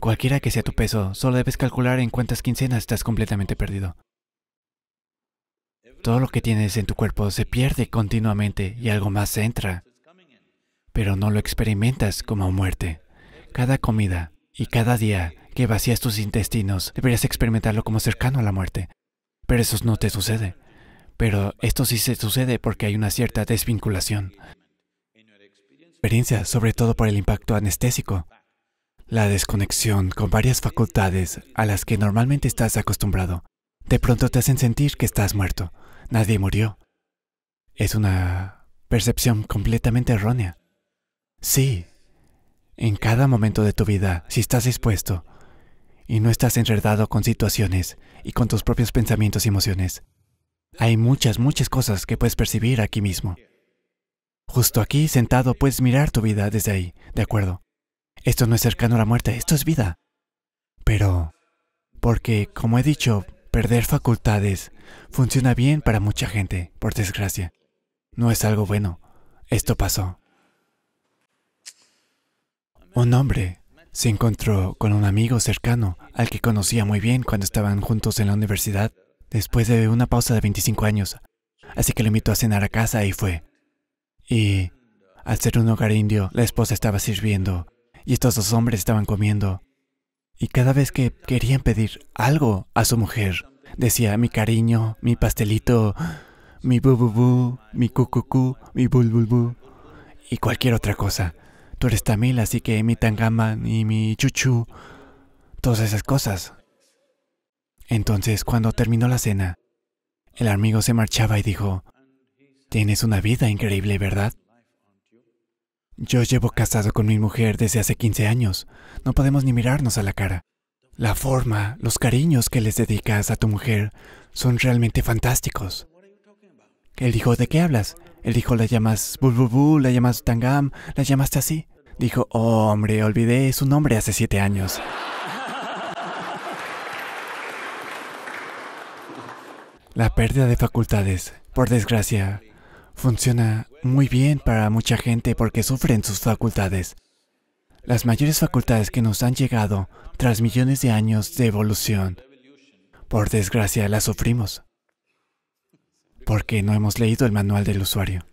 Speaker 1: Cualquiera que sea tu peso, solo debes calcular en cuántas quincenas estás completamente perdido. Todo lo que tienes en tu cuerpo se pierde continuamente y algo más entra, pero no lo experimentas como muerte. Cada comida y cada día que vacías tus intestinos deberías experimentarlo como cercano a la muerte, pero eso no te sucede. Pero esto sí se sucede porque hay una cierta desvinculación. Experiencia, sobre todo por el impacto anestésico. La desconexión con varias facultades a las que normalmente estás acostumbrado, de pronto te hacen sentir que estás muerto. Nadie murió. Es una percepción completamente errónea. Sí, en cada momento de tu vida, si estás dispuesto y no estás enredado con situaciones y con tus propios pensamientos y emociones, hay muchas, muchas cosas que puedes percibir aquí mismo. Justo aquí, sentado, puedes mirar tu vida desde ahí, ¿de acuerdo? Esto no es cercano a la muerte, esto es vida. Pero, porque, como he dicho, perder facultades funciona bien para mucha gente, por desgracia. No es algo bueno. Esto pasó. Un hombre se encontró con un amigo cercano al que conocía muy bien cuando estaban juntos en la universidad, después de una pausa de 25 años. Así que lo invitó a cenar a casa y fue. Y, al ser un hogar indio, la esposa estaba sirviendo y estos dos hombres estaban comiendo. Y cada vez que querían pedir algo a su mujer, decía mi cariño, mi pastelito, mi bu bu bu, mi cucucú, mi bul bul bu, y cualquier otra cosa. Tú eres tamil, así que mi tangama y mi chuchu, todas esas cosas. Entonces, cuando terminó la cena, el amigo se marchaba y dijo, Tienes una vida increíble, ¿verdad? Yo llevo casado con mi mujer desde hace 15 años. No podemos ni mirarnos a la cara. La forma, los cariños que les dedicas a tu mujer son realmente fantásticos. Él dijo, ¿de qué hablas? Él dijo, la llamas Bulbulbu, la llamas Tangam, la llamaste así. Dijo, oh, hombre, olvidé su nombre hace siete años. La pérdida de facultades, por desgracia, funciona muy bien para mucha gente porque sufren sus facultades. Las mayores facultades que nos han llegado tras millones de años de evolución, por desgracia las sufrimos porque no hemos leído el manual del usuario.